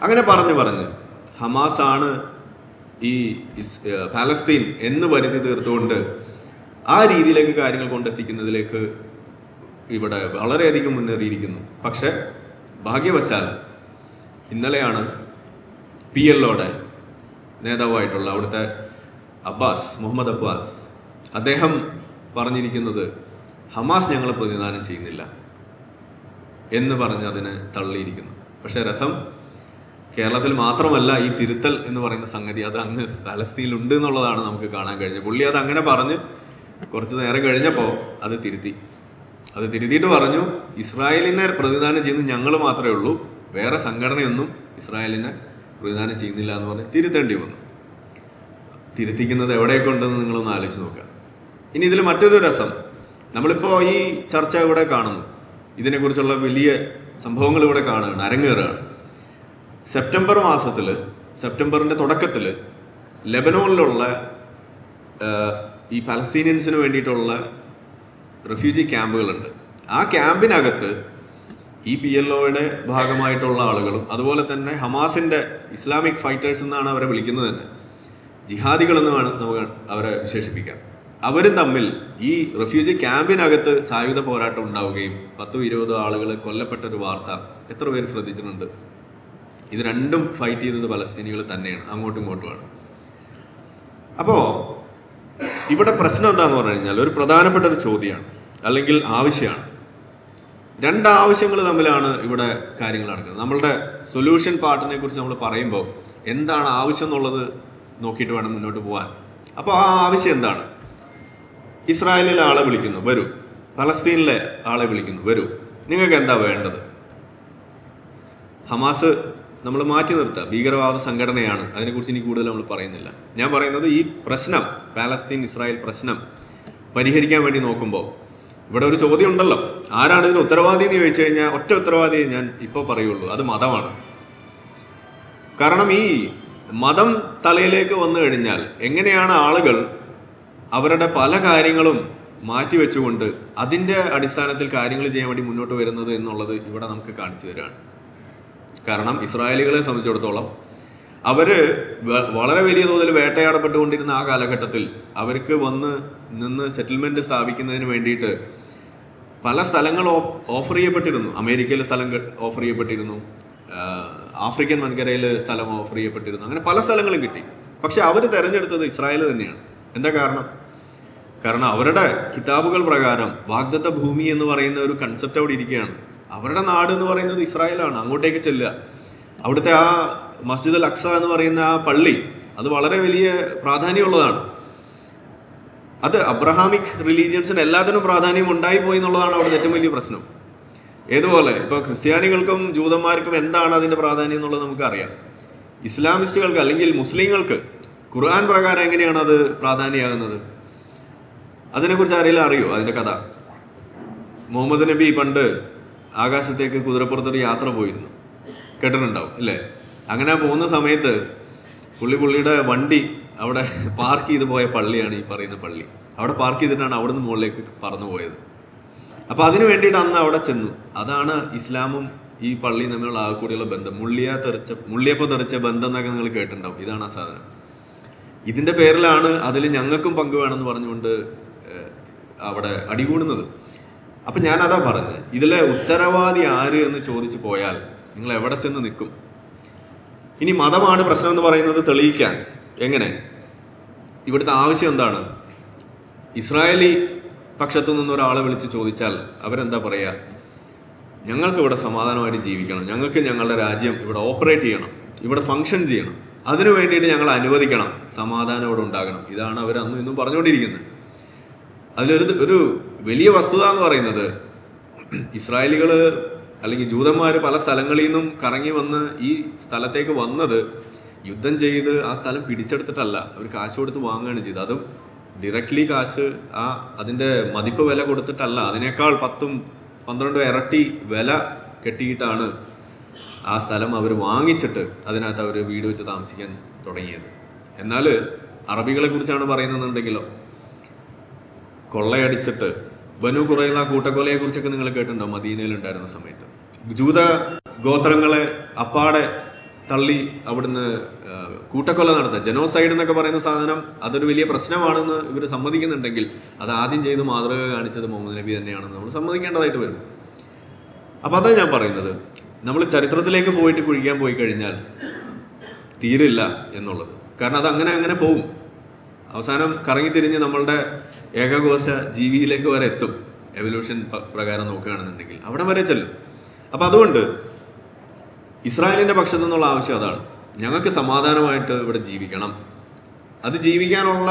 അങ്ങനെ പറഞ്ഞു പറഞ്ഞ് ഹമാസ് ആണ് ഈ പാലസ്തീൻ എന്ന് വരുത്തി തീർത്തുകൊണ്ട് ആ രീതിയിലേക്ക് കാര്യങ്ങൾ കൊണ്ടെത്തിക്കുന്നതിലേക്ക് ഇവിടെ വളരെയധികം മുന്നേറിയിരിക്കുന്നു. പക്ഷെ ഭാഗ്യവശാൽ ഇന്നലെയാണ് പി എല്ലോടെ നേതാവായിട്ടുള്ള അവിടുത്തെ അബ്ബാസ് മുഹമ്മദ് അബ്ബാസ് അദ്ദേഹം പറഞ്ഞിരിക്കുന്നത് ഹമാസ് ഞങ്ങളെ പ്രതിനിധാനം ചെയ്യുന്നില്ല എന്ന് പറഞ്ഞ് അതിനെ തള്ളിയിരിക്കുന്നു. പക്ഷേ രസം കേരളത്തിൽ മാത്രമല്ല ഈ തിരുത്തൽ എന്ന് പറയുന്ന സംഗതി അത് അങ്ങ് തലസ്ഥിയിലുണ്ട് എന്നുള്ളതാണ് നമുക്ക് കാണാൻ കഴിഞ്ഞത്. പുള്ളി അത് അങ്ങനെ പറഞ്ഞ് കുറച്ച് നേരം കഴിഞ്ഞപ്പോൾ അത് തിരുത്തി. അത് തിരുത്തിയിട്ട് പറഞ്ഞു ഇസ്രായേലിനെ പ്രതിദാനം ചെയ്യുന്നത് ഞങ്ങൾ മാത്രമേ ഉള്ളൂ വേറെ സംഘടനയൊന്നും ഇസ്രായേലിനെ പ്രതിദാനം ചെയ്യുന്നില്ല എന്ന് പറഞ്ഞ് തിരുത്തേണ്ടി വന്നു. തിരുത്തിക്കുന്നത് എവിടെയൊക്കെ ഉണ്ടെന്ന് നിങ്ങളൊന്ന് ആലോചിച്ച് നോക്കുക. ഇനി ഇതിൽ മറ്റൊരു രസം നമ്മളിപ്പോൾ ഈ ചർച്ച ഇവിടെ കാണുന്നു. ഇതിനെക്കുറിച്ചുള്ള വലിയ സംഭവങ്ങൾ ഇവിടെ കാണുകയാണ് അരങ്ങേറുകയാണ്. സെപ്റ്റംബർ മാസത്തിൽ സെപ്റ്റംബറിന്റെ തുടക്കത്തിൽ ലെബനോണിലുള്ള ഈ പലസ്തീനിയൻസിന് വേണ്ടിയിട്ടുള്ള റിഫ്യൂജി ക്യാമ്പുകളുണ്ട് ആ ക്യാമ്പിനകത്ത് ഈ പി എൽ ഒയുടെ ഭാഗമായിട്ടുള്ള ആളുകളും അതുപോലെ തന്നെ ഹമാസിന്റെ ഇസ്ലാമിക് ഫൈറ്റേഴ്സ് എന്നാണ് അവരെ വിളിക്കുന്നത് തന്നെ ജിഹാദികളെന്ന് വേണം നമുക്ക് അവരെ വിശേഷിപ്പിക്കാം. അവരും തമ്മിൽ ഈ റെഫ്യൂജി ക്യാമ്പിനകത്ത് സായുധ പോരാട്ടം ഉണ്ടാവുകയും പത്തോ ഇരുപതോ ആളുകൾ കൊല്ലപ്പെട്ട ഒരു വാർത്ത എത്ര പേര് ശ്രദ്ധിച്ചിട്ടുണ്ട്? ഇത് രണ്ടും ഫൈറ്റ് ചെയ്യുന്നത് പലസ്തീനികൾ തന്നെയാണ് അങ്ങോട്ടും ഇങ്ങോട്ടുമാണ് അപ്പോൾ ഇവിടെ പ്രശ്നം എന്താണെന്ന് പറഞ്ഞു കഴിഞ്ഞാൽ ഒരു പ്രധാനപ്പെട്ട ഒരു ചോദ്യമാണ്. അല്ലെങ്കിൽ ആവശ്യമാണ്. രണ്ട് ആവശ്യങ്ങൾ തമ്മിലാണ് ഇവിടെ കാര്യങ്ങൾ നടക്കുന്നത്. നമ്മളുടെ സൊല്യൂഷൻ പാർട്ടിനെ കുറിച്ച് നമ്മൾ പറയുമ്പോൾ എന്താണ് ആവശ്യം എന്നുള്ളത് നോക്കിയിട്ട് വേണം മുന്നോട്ട് പോകാൻ അപ്പോൾ ആ ആവശ്യം എന്താണ്? ഇസ്രായേലിലെ ആളെ വിളിക്കുന്നു വരൂ. ഫലസ്തീനിലെ ആളെ വിളിക്കുന്നു വരൂ. നിങ്ങൾക്ക് എന്താ വേണ്ടത്? ഹമാസ് നമ്മൾ മാറ്റി നിർത്തുക. ഭീകരവാദ സംഘടനയാണ്. അതിനെക്കുറിച്ച് ഇനി കൂടുതൽ നമ്മൾ പറയുന്നില്ല. ഞാൻ പറയുന്നത് ഈ പ്രശ്നം പാലസ്തീൻ ഇസ്രായേൽ പ്രശ്നം പരിഹരിക്കാൻ വേണ്ടി നോക്കുമ്പോൾ ഇവിടെ ഒരു ചോദ്യം ഉണ്ടല്ലോ ആരാണ് ഇതിന് ഉത്തരവാദി എന്ന് ചോദിച്ചു കഴിഞ്ഞാൽ ഒറ്റ ഉത്തരവാദി ഞാൻ ഇപ്പോൾ പറയുള്ളൂ. അത് മതമാണ്. കാരണം ഈ മതം തലയിലേക്ക് വന്നു കഴിഞ്ഞാൽ എങ്ങനെയാണ് ആളുകൾ അവരുടെ പല കാര്യങ്ങളും മാറ്റിവെച്ചുകൊണ്ട് അതിന്റെ അടിസ്ഥാനത്തിൽ കാര്യങ്ങൾ ചെയ്യാൻ വേണ്ടി മുന്നോട്ട് വരുന്നത് എന്നുള്ളത് ഇവിടെ നമുക്ക് കാണിച്ചു തരാണ്. കാരണം ഇസ്രായേലികളെ സംബന്ധിച്ചിടത്തോളം അവർ വളരെ വലിയ തോതിൽ വേട്ടയാടപ്പെട്ടുകൊണ്ടിരുന്ന ആ കാലഘട്ടത്തിൽ അവർക്ക് വന്ന് നിന്ന് സെറ്റിൽമെന്റ് സ്ഥാപിക്കുന്നതിന് വേണ്ടിയിട്ട് പല സ്ഥലങ്ങൾ ഓഫർ ചെയ്യപ്പെട്ടിരുന്നു. അമേരിക്കയിലെ സ്ഥലം ഓഫർ ചെയ്യപ്പെട്ടിരുന്നു. ആഫ്രിക്കൻ വൻകരയിൽ സ്ഥലം ഓഫർ ചെയ്യപ്പെട്ടിരുന്നു. അങ്ങനെ പല സ്ഥലങ്ങളും കിട്ടി. പക്ഷെ അവർ തിരഞ്ഞെടുത്തത് ഇസ്രായേൽ തന്നെയാണ്. എന്താ കാരണം? കാരണം അവരുടെ കിതാബുകൾ പ്രകാരം വാഗ്ദത്ത ഭൂമി എന്ന് പറയുന്ന ഒരു കൺസെപ്റ്റ് അവിടെ ഇരിക്കുകയാണ്. അവരുടെ നാട് എന്ന് പറയുന്നത് ഇസ്രായേലാണ്. അങ്ങോട്ടേക്ക് ചെല്ലുക. അവിടുത്തെ ആ മസ്ജിദ് അൽ അക്സ എന്ന് പറയുന്ന ആ പള്ളി അത് വളരെ വലിയ പ്രാധാന്യമുള്ളതാണ്. അത് അബ്രഹാമിക് റിലീജിയൻസിന് എല്ലാത്തിനും പ്രാധാന്യം ഉണ്ടായി പോയി എന്നുള്ളതാണ് അവിടുത്തെ ഏറ്റവും വലിയ പ്രശ്നം. ഏതുപോലെ ഇപ്പോൾ ക്രിസ്ത്യാനികൾക്കും ജൂതന്മാർക്കും എന്താണ് അതിന്റെ പ്രാധാന്യം എന്നുള്ളത് നമുക്കറിയാം. ഇസ്ലാമിസ്റ്റുകൾക്ക് അല്ലെങ്കിൽ മുസ്ലിങ്ങൾക്ക് ഖുർആൻ പ്രകാരം എങ്ങനെയാണ് അത് പ്രാധാന്യമാകുന്നത്? അതിനെക്കുറിച്ച് ആരെങ്കിലും അറിയോ? അതിന്റെ കഥ. മുഹമ്മദ് നബി പണ്ട് ആകാശത്തേക്ക് കുതിരപ്പുറത്തൊരു യാത്ര പോയിരുന്നു. കേട്ടിട്ടുണ്ടാവും അല്ലേ? അങ്ങനെ പോകുന്ന സമയത്ത് പുള്ളി പുള്ളിയുടെ വണ്ടി അവിടെ പാർക്ക് ചെയ്ത് പോയ പള്ളിയാണ് ഈ പറയുന്ന പള്ളി. അവിടെ പാർക്ക് ചെയ്തിട്ടാണ് അവിടുന്ന് മുകളിലേക്ക് പറന്നു പോയത്. അപ്പോൾ അതിനു വേണ്ടിയിട്ട് അന്ന് അവിടെ ചെന്നു. അതാണ് ഇസ്ലാമും ഈ പള്ളിയും തമ്മിലുള്ള ആകെ കൂടിയുള്ള ബന്ധം. മുള്ളിയ തെറിച്ച മുള്ളിയപ്പോൾ തെറിച്ച ബന്ധം എന്നൊക്കെ നിങ്ങൾ കേട്ടിട്ടുണ്ടാവും. ഇതാണ് ആ സാധനം. ഇതിന്റെ പേരിലാണ് അതിൽ ഞങ്ങൾക്കും പങ്ക് വേണമെന്ന് പറഞ്ഞുകൊണ്ട് അവിടെ അടികൂടുന്നത്. അപ്പം ഞാൻ അതാ പറഞ്ഞത്. ഇതിലെ ഉത്തരവാദി ആര് എന്ന് ചോദിച്ചു പോയാൽ നിങ്ങൾ എവിടെ ചെന്ന് നിൽക്കും? ഇനി മതമാണ് പ്രശ്നം എന്ന് പറയുന്നത് തെളിയിക്കാൻ. എങ്ങനെ? ഇവിടുത്തെ ആവശ്യം എന്താണ്? ഇസ്രായേലി പക്ഷത്തു നിന്ന് ഒരാളെ വിളിച്ച് ചോദിച്ചാൽ അവരെന്താ പറയുക ഞങ്ങൾക്ക് ഇവിടെ സമാധാനമായിട്ട് ജീവിക്കണം. ഞങ്ങൾക്ക് ഞങ്ങളുടെ രാജ്യം ഇവിടെ ഓപ്പറേറ്റ് ചെയ്യണം. ഇവിടെ ഫങ്ഷൻ ചെയ്യണം. അതിനു വേണ്ടിയിട്ട് ഞങ്ങൾ അനുവദിക്കണം. സമാധാനം ഇവിടെ ഉണ്ടാകണം. ഇതാണ് അവർ അന്നും ഇന്നും പറഞ്ഞുകൊണ്ടിരിക്കുന്നത്. അതിലൊരു ഒരു വലിയ വസ്തുത എന്ന് പറയുന്നത് ഇസ്രായേലികൾ അല്ലെങ്കിൽ ജൂതന്മാർ പല സ്ഥലങ്ങളിൽ നിന്നും കറങ്ങി വന്ന് ഈ സ്ഥലത്തേക്ക് വന്നത് യുദ്ധം ചെയ്ത് ആ സ്ഥലം പിടിച്ചെടുത്തിട്ടല്ല. അവർ കാശ് കൊടുത്ത് വാങ്ങുകയാണ് ചെയ്തത്. അതും ഡയറക്റ്റ്ലി കാശ് ആ അതിന്റെ മതിപ്പ് വില കൊടുത്തിട്ടല്ല. അതിനേക്കാൾ പത്തും പന്ത്രണ്ടും ഇരട്ടി വില കെട്ടിയിട്ടാണ് ആ സ്ഥലം അവർ വാങ്ങിച്ചിട്ട് അതിനകത്ത് അവർ വീട് വെച്ച് താമസിക്കാൻ തുടങ്ങിയത്. എന്നാൽ അറബികളെ കുറിച്ചാണ് പറയുന്നതെന്നുണ്ടെങ്കിലോ കൊള്ളയടിച്ചിട്ട് ബനു കുറയുന്ന കൂട്ടക്കൊലയെ കുറിച്ചൊക്കെ നിങ്ങൾ കേട്ടിട്ടുണ്ടോ? മദീനയിൽ ഉണ്ടായിരുന്ന സമയത്ത്. ജൂത ഗോത്രങ്ങളെ അപ്പാടെ തള്ളി അവിടുന്ന് കൂട്ടക്കൊല നടത്തുക. ജനോസൈഡ് എന്നൊക്കെ പറയുന്ന സാധനം അതൊരു വലിയ പ്രശ്നമാണെന്ന് ഇവർ സമ്മതിക്കുന്നുണ്ടെങ്കിൽ അത് ആദ്യം ചെയ്ത് മാതൃക കാണിച്ചത് മുഹമ്മദ് നബി തന്നെയാണെന്ന് നമ്മൾ സമ്മതിക്കേണ്ടതായിട്ട് വരും. അപ്പോൾ അതാ ഞാൻ പറയുന്നത്. നമ്മൾ ചരിത്രത്തിലേക്ക് പോയിട്ട് കുഴിക്കാൻ പോയി കഴിഞ്ഞാൽ തീരില്ല എന്നുള്ളത്. കാരണം അത് അങ്ങനെ അങ്ങനെ പോവും. അവസാനം കറങ്ങി തിരിഞ്ഞ് നമ്മളുടെ ഏകകോശ ജീവിയിലേക്ക് വരെ എത്തും. എവല്യൂഷൻ പ്രകാരം നോക്കുകയാണെന്നുണ്ടെങ്കിൽ. അവിടെ വരെ ചെല്ലും. അപ്പം അതുകൊണ്ട് ഇസ്രായേലിന്റെ പക്ഷത്തു നിന്നുള്ള ആവശ്യം അതാണ്. ഞങ്ങൾക്ക് സമാധാനമായിട്ട് ഇവിടെ ജീവിക്കണം. അത് ജീവിക്കാനുള്ള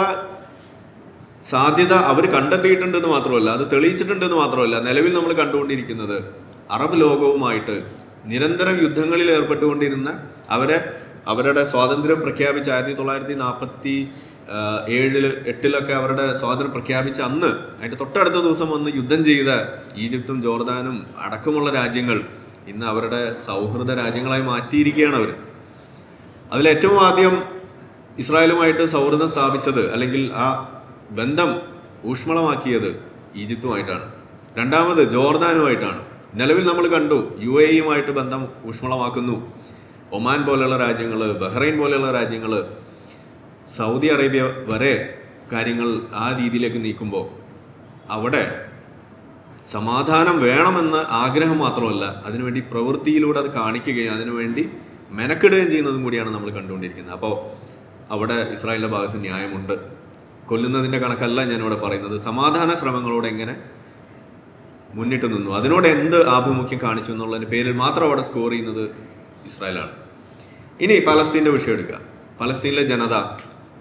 സാധ്യത അവർ കണ്ടെത്തിയിട്ടുണ്ടെന്ന് മാത്രമല്ല അത് തെളിയിച്ചിട്ടുണ്ടെന്ന് മാത്രമല്ല നിലവിൽ നമ്മൾ കണ്ടുകൊണ്ടിരിക്കുന്നത് അറബ് ലോകവുമായിട്ട് നിരന്തരം യുദ്ധങ്ങളിൽ ഏർപ്പെട്ടുകൊണ്ടിരുന്ന അവരെ അവരുടെ സ്വാതന്ത്ര്യം പ്രഖ്യാപിച്ച് ആയിരത്തി തൊള്ളായിരത്തി നാൽപ്പത്തി ഏഴിൽ എട്ടിലൊക്കെ അവരുടെ സ്വാതന്ത്ര്യം പ്രഖ്യാപിച്ച അന്ന് അതിന്റെ തൊട്ടടുത്ത ദിവസം വന്ന് യുദ്ധം ചെയ്ത ഈജിപ്തും ജോർദാനും അടക്കമുള്ള രാജ്യങ്ങൾ ഇന്ന് അവരുടെ സൗഹൃദ രാജ്യങ്ങളായി മാറ്റിയിരിക്കുകയാണ് അവർ അതിലേറ്റവും ആദ്യം ഇസ്രായേലുമായിട്ട് സൗഹൃദം സ്ഥാപിച്ചത് അല്ലെങ്കിൽ ആ ബന്ധം ഊഷ്മളമാക്കിയത് ഈജിപ്തുമായിട്ടാണ്. രണ്ടാമത് ജോർദാനുമായിട്ടാണ്. നിലവിൽ നമ്മൾ കണ്ടു യു എ ഇയുമായിട്ട് ബന്ധം ഊഷ്മളമാക്കുന്നു. ഒമാൻ പോലെയുള്ള രാജ്യങ്ങൾ ബഹ്റൈൻ പോലെയുള്ള രാജ്യങ്ങൾ സൗദി അറേബ്യ വരെ കാര്യങ്ങൾ ആ രീതിയിലേക്ക് നീക്കുമ്പോൾ അവിടെ സമാധാനം വേണമെന്ന് ആഗ്രഹം മാത്രമല്ല അതിനുവേണ്ടി പ്രവൃത്തിയിലൂടെ അത് കാണിക്കുകയും അതിനുവേണ്ടി മെനക്കെടുകയും ചെയ്യുന്നതും കൂടിയാണ് നമ്മൾ കണ്ടുകൊണ്ടിരിക്കുന്നത്. അപ്പോൾ അവിടെ ഇസ്രായേലിന്റെ ഭാഗത്ത് ന്യായമുണ്ട്. കൊല്ലുന്നതിന്റെ കണക്കല്ല ഞാനിവിടെ പറയുന്നത്. സമാധാന ശ്രമങ്ങളോട് എങ്ങനെ മുന്നിട്ട് നിന്നു? അതിനോട് എന്ത് ആഭിമുഖ്യം കാണിച്ചു എന്നുള്ളതിന്റെ പേരിൽ മാത്രം അവിടെ സ്കോർ ചെയ്യുന്നത് ഇസ്രായേലാണ്. ഇനി പലസ്തീന്റെ വിഷയം എടുക്കുക പലസ്തീനിലെ ജനത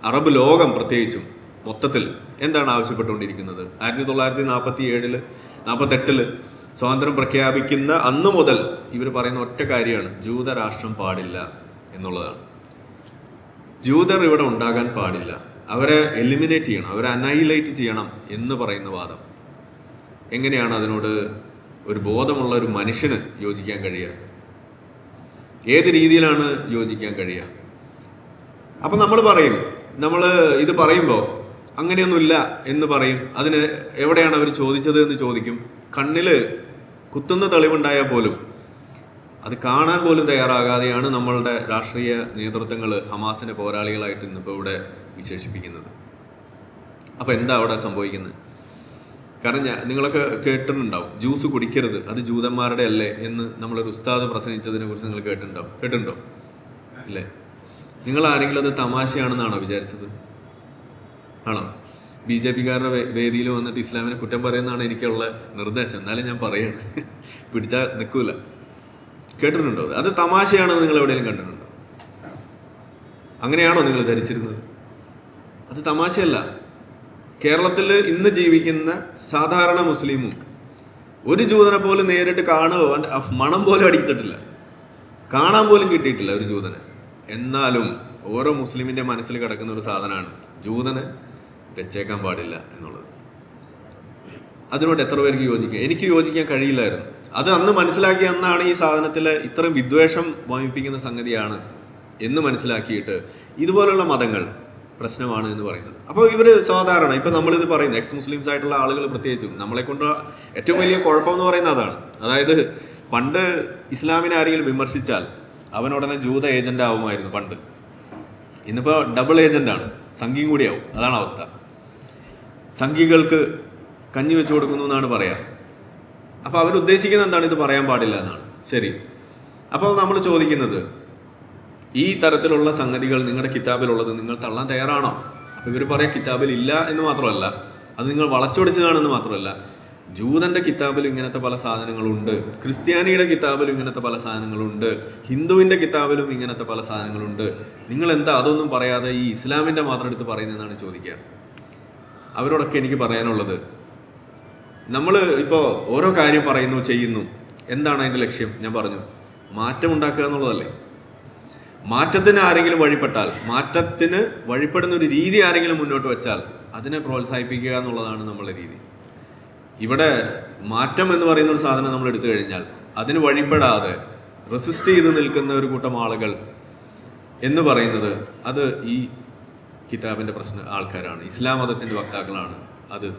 അറബ് ലോകം പ്രത്യേകിച്ചും മൊത്തത്തിൽ എന്താണ് ആവശ്യപ്പെട്ടുകൊണ്ടിരിക്കുന്നത്? ആയിരത്തി തൊള്ളായിരത്തി നാൽപ്പത്തി ഏഴിൽ നാൽപ്പത്തെട്ടിൽ സ്വാതന്ത്ര്യം പ്രഖ്യാപിക്കുന്ന അന്ന് മുതൽ ഇവർ പറയുന്ന ഒറ്റ കാര്യമാണ് ജൂതരാഷ്ട്രം പാടില്ല എന്നുള്ളതാണ്. ജൂതർ ഇവിടെ ഉണ്ടാകാൻ പാടില്ല. അവരെ എലിമിനേറ്റ് ചെയ്യണം അവരെ അനൈലൈറ്റ് ചെയ്യണം എന്ന് പറയുന്ന വാദം. എങ്ങനെയാണ് അതിനോട് ഒരു ബോധമുള്ള ഒരു മനുഷ്യന് യോജിക്കാൻ കഴിയുക? ഏത് രീതിയിലാണ് യോജിക്കാൻ കഴിയുക? അപ്പം നമ്മൾ പറയും നമ്മൾ ഇത് പറയുമ്പോൾ അങ്ങനെയൊന്നുമില്ല എന്ന് പറയും. അതിന് എവിടെയാണ് അവർ ചോദിച്ചത് എന്ന് ചോദിക്കും. കണ്ണിൽ കുത്തുന്ന തെളിവുണ്ടായാൽ പോലും അത് കാണാൻ പോലും തയ്യാറാകാതെയാണ് നമ്മളുടെ രാഷ്ട്രീയ നേതൃത്വങ്ങൾ ഹമാസിന്റെ പോരാളികളായിട്ട് ഇന്നിപ്പോൾ ഇവിടെ വിശേഷിപ്പിക്കുന്നത്. അപ്പോൾ എന്താ അവിടെ സംഭവിക്കുന്നത് കാരണം ഞാൻ നിങ്ങളൊക്കെ കേട്ടിട്ടുണ്ടാവും. ജ്യൂസ് കുടിക്കരുത്. അത് ജൂതന്മാരുടെ അല്ലേ എന്ന് നമ്മളൊരു ഉസ്താദ് പ്രസംഗിച്ചതിനെ കുറിച്ച് നിങ്ങൾ കേട്ടിട്ടുണ്ടാവും. കേട്ടിട്ടുണ്ടോ? ഇല്ലേ? നിങ്ങൾ ആരെങ്കിലും അത് തമാശയാണെന്നാണോ വിചാരിച്ചത്? ആണോ? ബി ജെ പിക്കാരുടെ വേദിയിൽ വന്നിട്ട് ഇസ്ലാമിനെ കുറ്റം പറയുന്നതാണ് എനിക്കുള്ള നിർദ്ദേശം. എന്നാലും ഞാൻ പറയാണ്. പിടിച്ചാൽ നിൽക്കൂല. കേട്ടിട്ടുണ്ടോ? അത്? തമാശയാണെന്ന് നിങ്ങൾ എവിടെയെങ്കിലും കണ്ടിട്ടുണ്ടോ? അങ്ങനെയാണോ നിങ്ങൾ ധരിച്ചിരുന്നത്? അത് തമാശയല്ല. കേരളത്തിൽ ഇന്ന് ജീവിക്കുന്ന സാധാരണ മുസ്ലിമും ഒരു ജൂതനെ പോലും നേരിട്ട് കാണുകയോ മണം പോലും അടിച്ചിട്ടില്ല. കാണാൻ പോലും കിട്ടിയിട്ടില്ല ഒരു ജൂതനെ. എന്നാലും ഓരോ മുസ്ലിമിന്റെ മനസ്സിൽ കിടക്കുന്ന ഒരു സാധനമാണ്. ജൂതനെ വെച്ചേക്കാൻ പാടില്ല എന്നുള്ളത്. അതിനോട് എത്ര പേർക്ക് യോജിക്കുക എനിക്ക് യോജിക്കാൻ കഴിയില്ലായിരുന്നു. അത് അന്ന് മനസ്സിലാക്കിയ അന്നാണ് ഈ സാധനത്തിൽ ഇത്രയും വിദ്വേഷം വമിപ്പിക്കുന്ന സംഗതിയാണ് എന്ന് മനസ്സിലാക്കിയിട്ട് ഇതുപോലുള്ള മതങ്ങൾ പ്രശ്നമാണ് എന്ന് പറയുന്നത്. അപ്പോൾ ഇവർ സാധാരണ ഇപ്പം നമ്മളിത് പറയുന്നത് എക്സ് മുസ്ലിംസ് ആയിട്ടുള്ള ആളുകൾ പ്രത്യേകിച്ചും നമ്മളെ കൊണ്ട് ഏറ്റവും വലിയ കുഴപ്പം എന്ന് പറയുന്നത് അതാണ്. അതായത് പണ്ട് ഇസ്ലാമിനെ ആരെങ്കിലും വിമർശിച്ചാൽ അവൻ ഉടനെ ജൂത ഏജന്റ് ആവുമായിരുന്നു പണ്ട്. ഇന്നിപ്പോൾ ഡബിൾ ഏജന്റ് ആണ്. സംഖ്യയും കൂടിയാവും അതാണ് അവസ്ഥ. സംഖ്യകൾക്ക് കഞ്ഞി വെച്ച് കൊടുക്കുന്നു എന്നാണ് പറയാം. അപ്പോൾ അവരുദ്ദേശിക്കുന്നത് എന്താണ്? ഇത് പറയാൻ പാടില്ല എന്നാണ്. ശരി. അപ്പോൾ നമ്മൾ ചോദിക്കുന്നത് ഈ തരത്തിലുള്ള സംഗതികൾ നിങ്ങളുടെ കിതാബിലുള്ളത് നിങ്ങൾ തള്ളാൻ തയ്യാറാണോ? അപ്പോൾ ഇവർ പറയാം കിതാബിൽ ഇല്ല എന്ന് മാത്രമല്ല അത് നിങ്ങൾ വളച്ചൊടിച്ചതാണെന്ന് മാത്രമല്ല ജൂതന്റെ കിതാബിൽ ഇങ്ങനത്തെ പല സാധനങ്ങളുണ്ട്. ക്രിസ്ത്യാനിയുടെ കിതാബിലും ഇങ്ങനത്തെ പല സാധനങ്ങളുണ്ട്. ഹിന്ദുവിന്റെ കിതാബിലും ഇങ്ങനത്തെ പല സാധനങ്ങളുണ്ട്. നിങ്ങൾ എന്താ അതൊന്നും പറയാതെ ഈ ഇസ്ലാമിന്റെ മാത്രം എടുത്ത് പറയുന്നതെന്നാണ് ചോദിക്കുക. അവരോടൊക്കെ എനിക്ക് പറയാനുള്ളത്. നമ്മൾ ഇപ്പോൾ ഓരോ കാര്യം പറയുന്നു ചെയ്യുന്നു. എന്താണ് അതിന്റെ ലക്ഷ്യം? ഞാൻ പറഞ്ഞു. മാറ്റം ഉണ്ടാക്കുക എന്നുള്ളതല്ലേ? മാറ്റത്തിന് ആരെങ്കിലും വഴിപ്പെട്ടാൽ മാറ്റത്തിന് വഴിപ്പെടുന്ന ഒരു രീതി ആരെങ്കിലും മുന്നോട്ട് വെച്ചാൽ അതിനെ പ്രോത്സാഹിപ്പിക്കുക എന്നുള്ളതാണ് നമ്മളുടെ രീതി. ഇവിടെ മാറ്റം എന്ന് പറയുന്ന ഒരു സാധനം നമ്മൾ എടുത്തു കഴിഞ്ഞാൽ അതിന് വഴിപ്പെടാതെ റെസിസ്റ്റ് ചെയ്ത് നിൽക്കുന്ന ഒരു കൂട്ടം ആളുകൾ എന്ന് പറയുന്നത് അത് ഈ കിതാബിന്റെ പ്രശ്ന ആൾക്കാരാണ്. ഇസ്ലാം മതത്തിന്റെ വക്താക്കളാണ് അത്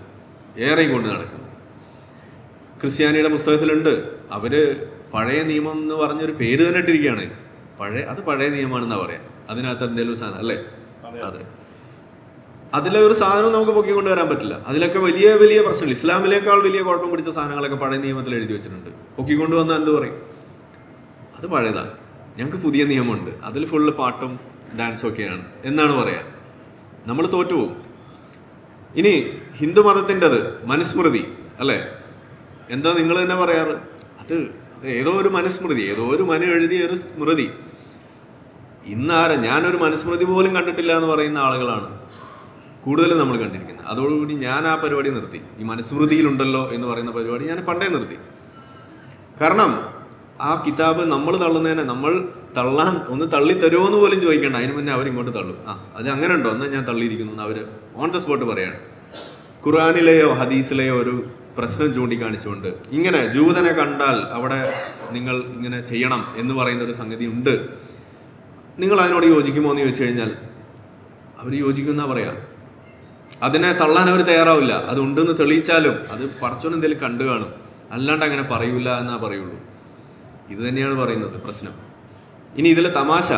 ഏറെ കൊണ്ട് നടക്കുന്നത്. ക്രിസ്ത്യാനിയുടെ പുസ്തകത്തിലുണ്ട്. അവർ പഴയ നിയമം എന്ന് പറഞ്ഞൊരു പേര് തന്നെ ഇട്ടിരിക്കുകയാണ്. പഴയ അത് പഴയ നിയമമാണെന്നാണ് പറയാം. അതിനകത്ത് എന്തെങ്കിലും സാധനം അല്ലേ? അതെ. അതിലെ ഒരു സാധനവും നമുക്ക് പൊക്കിക്കൊണ്ട് വരാൻ പറ്റില്ല. അതിലൊക്കെ വലിയ വലിയ പ്രശ്നങ്ങൾ. ഇസ്ലാമിലേക്കാൾ വലിയ കുഴപ്പം പിടിച്ച സാധനങ്ങളൊക്കെ പഴയ നിയമത്തിൽ എഴുതി വെച്ചിട്ടുണ്ട്. പൊക്കിക്കൊണ്ട് വന്നാൽ എന്ത് പറയും? അത് പഴയതാണ് ഞങ്ങൾക്ക് പുതിയ നിയമമുണ്ട്. അതിൽ ഫുള്ള് പാട്ടും ഡാൻസും ഒക്കെയാണ്. എന്നാണ് പറയാ. നമ്മൾ തോറ്റുപോകും. ഇനി ഹിന്ദു മതത്തിന്റെത് മനുസ്മൃതി അല്ലേ? എന്താ നിങ്ങൾ തന്നെ പറയാറ്? അത് ഏതോ ഒരു മനുസ്മൃതി ഏതോ ഒരു മനു എഴുതിയ ഒരു സ്മൃതി. ഇന്നാരെ ഞാനൊരു മനുസ്മൃതി പോലും കണ്ടിട്ടില്ല എന്ന് പറയുന്ന ആളുകളാണ്. കൂടുതലും നമ്മൾ കണ്ടിരിക്കുന്നത്. അതോടുകൂടി ഞാൻ ആ പരിപാടി നിർത്തി. ഈ മനുസ്മൃതിയിലുണ്ടല്ലോ എന്ന് പറയുന്ന പരിപാടി ഞാൻ പണ്ടേ നിർത്തി. കാരണം ആ കിതാബ് നമ്മൾ തള്ളുന്നതിനെ നമ്മൾ തള്ളാൻ ഒന്ന് തള്ളി തരുമോ എന്ന് പോലും ചോദിക്കേണ്ട. അതിന് മുന്നേ അവരിങ്ങോട്ട് തള്ളും. ആ അത് അങ്ങനെ ഉണ്ടോ? എന്നാൽ ഞാൻ തള്ളിയിരിക്കുന്നു എന്ന് അവർ ഓൺ ദ സ്പോട്ട് പറയാണ്. ഖുറാനിലെയോ ഹദീസിലെയോ ഒരു പ്രശ്നം ചൂണ്ടിക്കാണിച്ചുകൊണ്ട് ഇങ്ങനെ ജൂതനെ കണ്ടാൽ അവിടെ നിങ്ങൾ ഇങ്ങനെ ചെയ്യണം എന്ന് പറയുന്ന ഒരു സംഗതി ഉണ്ട്. നിങ്ങൾ അതിനോട് യോജിക്കുമോ എന്ന് ചോദിച്ചു കഴിഞ്ഞാൽ അവർ യോജിക്കുന്ന പറയാം. അതിനെ തള്ളാൻ അവർ തയ്യാറാവില്ല. അത് ഉണ്ടെന്ന് തെളിയിച്ചാലും അത് പടച്ചോൻ എന്തെങ്കിലും കണ്ടു കാണും. അല്ലാണ്ട് അങ്ങനെ പറയൂല എന്നാ പറയുള്ളൂ. ഇത് തന്നെയാണ് പറയുന്നത് പ്രശ്നം. ഇനി ഇതിലെ തമാശ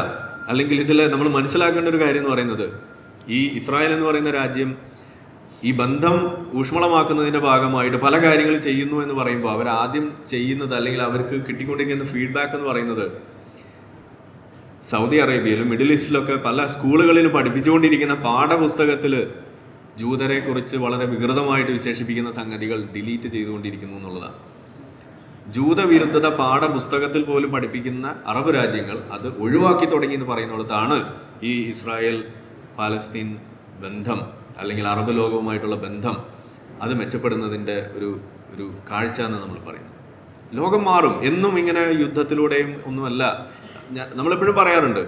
അല്ലെങ്കിൽ ഇതിൽ നമ്മൾ മനസ്സിലാക്കേണ്ട ഒരു കാര്യം എന്ന് പറയുന്നത് ഈ ഇസ്രായേൽ എന്ന് പറയുന്ന രാജ്യം ഈ ബന്ധം ഊഷ്മളമാക്കുന്നതിന്റെ ഭാഗമായിട്ട് പല കാര്യങ്ങളും ചെയ്യുന്നു എന്ന് പറയുമ്പോൾ അവർ ആദ്യം ചെയ്യുന്നത് അല്ലെങ്കിൽ അവർക്ക് കിട്ടിക്കൊണ്ടിരിക്കുന്ന ഫീഡ്ബാക്ക് എന്ന് പറയുന്നത് സൗദി അറേബ്യയിലും മിഡിൽ ഈസ്റ്റിലൊക്കെ പല സ്കൂളുകളിലും പഠിപ്പിച്ചുകൊണ്ടിരിക്കുന്ന പാഠപുസ്തകത്തിൽ ജൂതരെ കുറിച്ച് വളരെ വികൃതമായിട്ട് വിശേഷിപ്പിക്കുന്ന സംഗതികൾ ഡിലീറ്റ് ചെയ്തുകൊണ്ടിരിക്കുന്നു എന്നുള്ളതാണ്. ജൂതവിരുദ്ധത പാഠപുസ്തകത്തിൽ പോലും പഠിപ്പിക്കുന്ന അറബ് രാജ്യങ്ങൾ അത് ഒഴിവാക്കി തുടങ്ങി എന്ന് പറയുന്നിടത്താണ് ഈ ഇസ്രായേൽ പാലസ്തീൻ ബന്ധം അല്ലെങ്കിൽ അറബ് ലോകവുമായിട്ടുള്ള ബന്ധം അത് മെച്ചപ്പെടുന്നതിന്റെ ഒരു ഒരു കാഴ്ച എന്ന് നമ്മൾ പറയുന്നത് ലോകം മാറും. എന്നും ഇങ്ങനെ യുദ്ധത്തിലൂടെയും ഒന്നുമല്ല. നമ്മളെപ്പോഴും പറയാറുണ്ട്.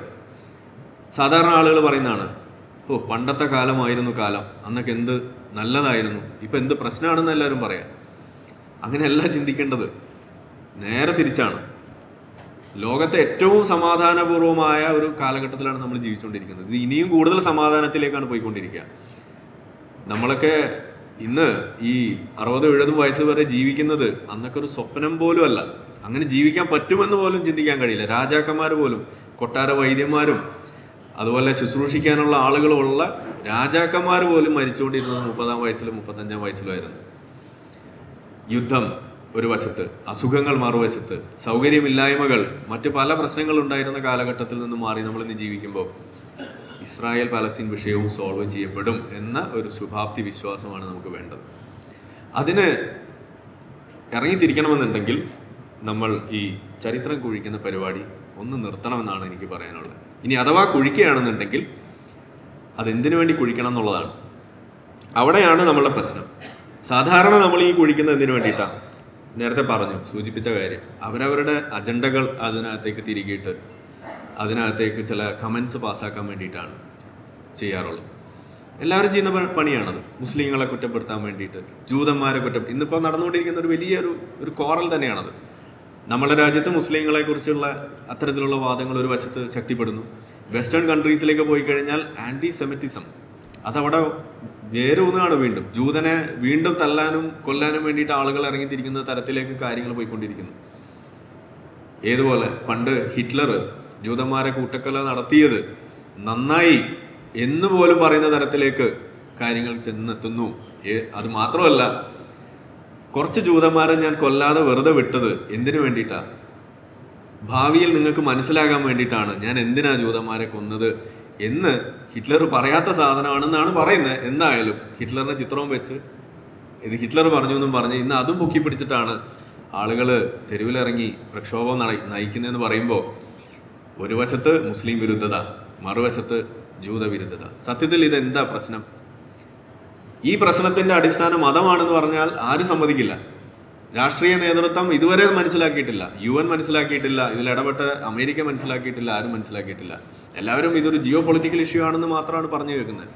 സാധാരണ ആളുകൾ പറയുന്നതാണ് ഓ പണ്ടത്തെ കാലമായിരുന്നു കാലം. അന്നൊക്കെ എന്ത് നല്ലതായിരുന്നു. ഇപ്പൊ എന്ത് പ്രശ്നമാണെന്ന് എല്ലാവരും പറയാം. അങ്ങനെയല്ല ചിന്തിക്കേണ്ടത്. നേരെ തിരിച്ചാണ്. ലോകത്തെ ഏറ്റവും സമാധാനപൂർവമായ ഒരു കാലഘട്ടത്തിലാണ് നമ്മൾ ജീവിച്ചുകൊണ്ടിരിക്കുന്നത്. ഇത് ഇനിയും കൂടുതൽ സമാധാനത്തിലേക്കാണ് പോയിക്കൊണ്ടിരിക്കുക. നമ്മളൊക്കെ ഇന്ന് ഈ അറുപത് എഴുപതും വയസ്സ് വരെ ജീവിക്കുന്നത് അന്നൊക്കെ ഒരു സ്വപ്നം പോലും അല്ല. അങ്ങനെ ജീവിക്കാൻ പറ്റുമെന്ന് പോലും ചിന്തിക്കാൻ കഴിയില്ല. രാജാക്കന്മാർ പോലും കൊട്ടാര വൈദ്യന്മാരും അതുപോലെ ശുശ്രൂഷിക്കാനുള്ള ആളുകളുമുള്ള രാജാക്കന്മാർ പോലും മരിച്ചുകൊണ്ടിരുന്നത് മുപ്പതാം വയസ്സിലും മുപ്പത്തഞ്ചാം വയസ്സിലുമായിരുന്നു യുദ്ധം ഒരു വശത്ത് അസുഖങ്ങൾ മറുവശത്ത് സൗകര്യമില്ലായ്മകൾ മറ്റ് പല പ്രശ്നങ്ങൾ ഉണ്ടായിരുന്ന കാലഘട്ടത്തിൽ നിന്ന് മാറി നമ്മൾ ഇന്ന് ജീവിക്കുമ്പോൾ ഇസ്രായേൽ പലസ്തീൻ വിഷയവും സോൾവ് ചെയ്യപ്പെടും എന്ന ഒരു ശുഭാപ്തി വിശ്വാസമാണ് നമുക്ക് വേണ്ടത്. അതിന് ഇറങ്ങിത്തിരിക്കണമെന്നുണ്ടെങ്കിൽ നമ്മൾ ഈ ചരിത്രം കുഴിക്കുന്ന പരിപാടി ഒന്ന് നിർത്തണമെന്നാണ് എനിക്ക് പറയാനുള്ളത്. ഇനി അഥവാ കുഴിക്കുകയാണെന്നുണ്ടെങ്കിൽ അതെന്തിനു വേണ്ടി കുഴിക്കണം എന്നുള്ളതാണ്. അവിടെയാണ് നമ്മളുടെ പ്രശ്നം. സാധാരണ നമ്മൾ ഈ കുഴിക്കുന്നത് എന്തിനു വേണ്ടിയിട്ടാണ് നേരത്തെ പറഞ്ഞു സൂചിപ്പിച്ച കാര്യം. അവരവരുടെ അജണ്ടകൾ അതിനകത്തേക്ക് തിരികിയിട്ട് അതിനകത്തേക്ക് ചില കമൻസ് പാസ്സാക്കാൻ വേണ്ടിയിട്ടാണ് ചെയ്യാറുള്ളത്. എല്ലാവരും ചെയ്യുന്ന പണിയാണത്. മുസ്ലിങ്ങളെ കുറ്റപ്പെടുത്താൻ വേണ്ടിയിട്ട് ജൂതന്മാരെ കുറ്റം ഇന്നിപ്പോൾ നടന്നുകൊണ്ടിരിക്കുന്ന ഒരു വലിയൊരു ഒരു കോറൽ തന്നെയാണത്. നമ്മുടെ രാജ്യത്ത് മുസ്ലിങ്ങളെ കുറിച്ചുള്ള അത്തരത്തിലുള്ള വാദങ്ങൾ ഒരു വശത്ത് ശക്തിപ്പെടുന്നു. വെസ്റ്റേൺ കൺട്രീസിലേക്ക് പോയി കഴിഞ്ഞാൽ ആന്റി സെമിറ്റിസം അതവിടെ വേരൂന്നാണ് വീണ്ടും. ജൂതനെ വീണ്ടും തല്ലാനും കൊല്ലാനും വേണ്ടിയിട്ട് ആളുകൾ ഇറങ്ങിത്തിരിക്കുന്ന തരത്തിലേക്ക് കാര്യങ്ങൾ പോയിക്കൊണ്ടിരിക്കുന്നു. ഏതുപോലെ? പണ്ട് ഹിറ്റ്ലർ ജൂതന്മാരെ കൂട്ടക്കൊല നടത്തിയത് നന്നായി എന്ന് പോലും പറയുന്ന തരത്തിലേക്ക് കാര്യങ്ങൾ ചെന്നെത്തുന്നു. അത് മാത്രമല്ല കുറച്ച് ജൂതന്മാരെ ഞാൻ കൊല്ലാതെ വെറുതെ വിട്ടത് എന്തിനു വേണ്ടിയിട്ടാ? ഭാവിയിൽ നിങ്ങൾക്ക് മനസ്സിലാകാൻ വേണ്ടിയിട്ടാണ് ഞാൻ എന്തിനാ ജൂതന്മാരെ കൊന്നത് എന്ന് ഹിറ്റ്ലർ പറയാത്ത സാധനമാണെന്നാണ് പറയുന്നത്. എന്തായാലും ഹിറ്റ്ലറിന്റെ ചിത്രവും വെച്ച് ഇത് ഹിറ്റ്ലർ പറഞ്ഞു എന്നും പറഞ്ഞ് ഇന്ന് അതും പൊക്കി പിടിച്ചിട്ടാണ് ആളുകൾ തെരുവിലിറങ്ങി പ്രക്ഷോഭം നട- നയിക്കുന്നതെന്ന് പറയുമ്പോൾ ഒരു വശത്ത് മുസ്ലിം വിരുദ്ധത മറുവശത്ത് ജൂത വിരുദ്ധത. സത്യത്തിൽ ഇതെന്താ പ്രശ്നം? ഈ പ്രശ്നത്തിന്റെ അടിസ്ഥാനം മതമാണെന്ന് പറഞ്ഞാൽ ആരും സമ്മതിക്കില്ല. രാഷ്ട്രീയ നേതൃത്വം ഇതുവരെ മനസ്സിലാക്കിയിട്ടില്ല. U N മനസ്സിലാക്കിയിട്ടില്ല. ഇതിൽ അമേരിക്ക മനസ്സിലാക്കിയിട്ടില്ല. ആരും മനസ്സിലാക്കിയിട്ടില്ല. എല്ലാവരും ഇതൊരു ജിയോ പൊളിറ്റിക്കൽ ഇഷ്യൂ ആണെന്ന് മാത്രമാണ് പറഞ്ഞു കേൾക്കുന്നത്.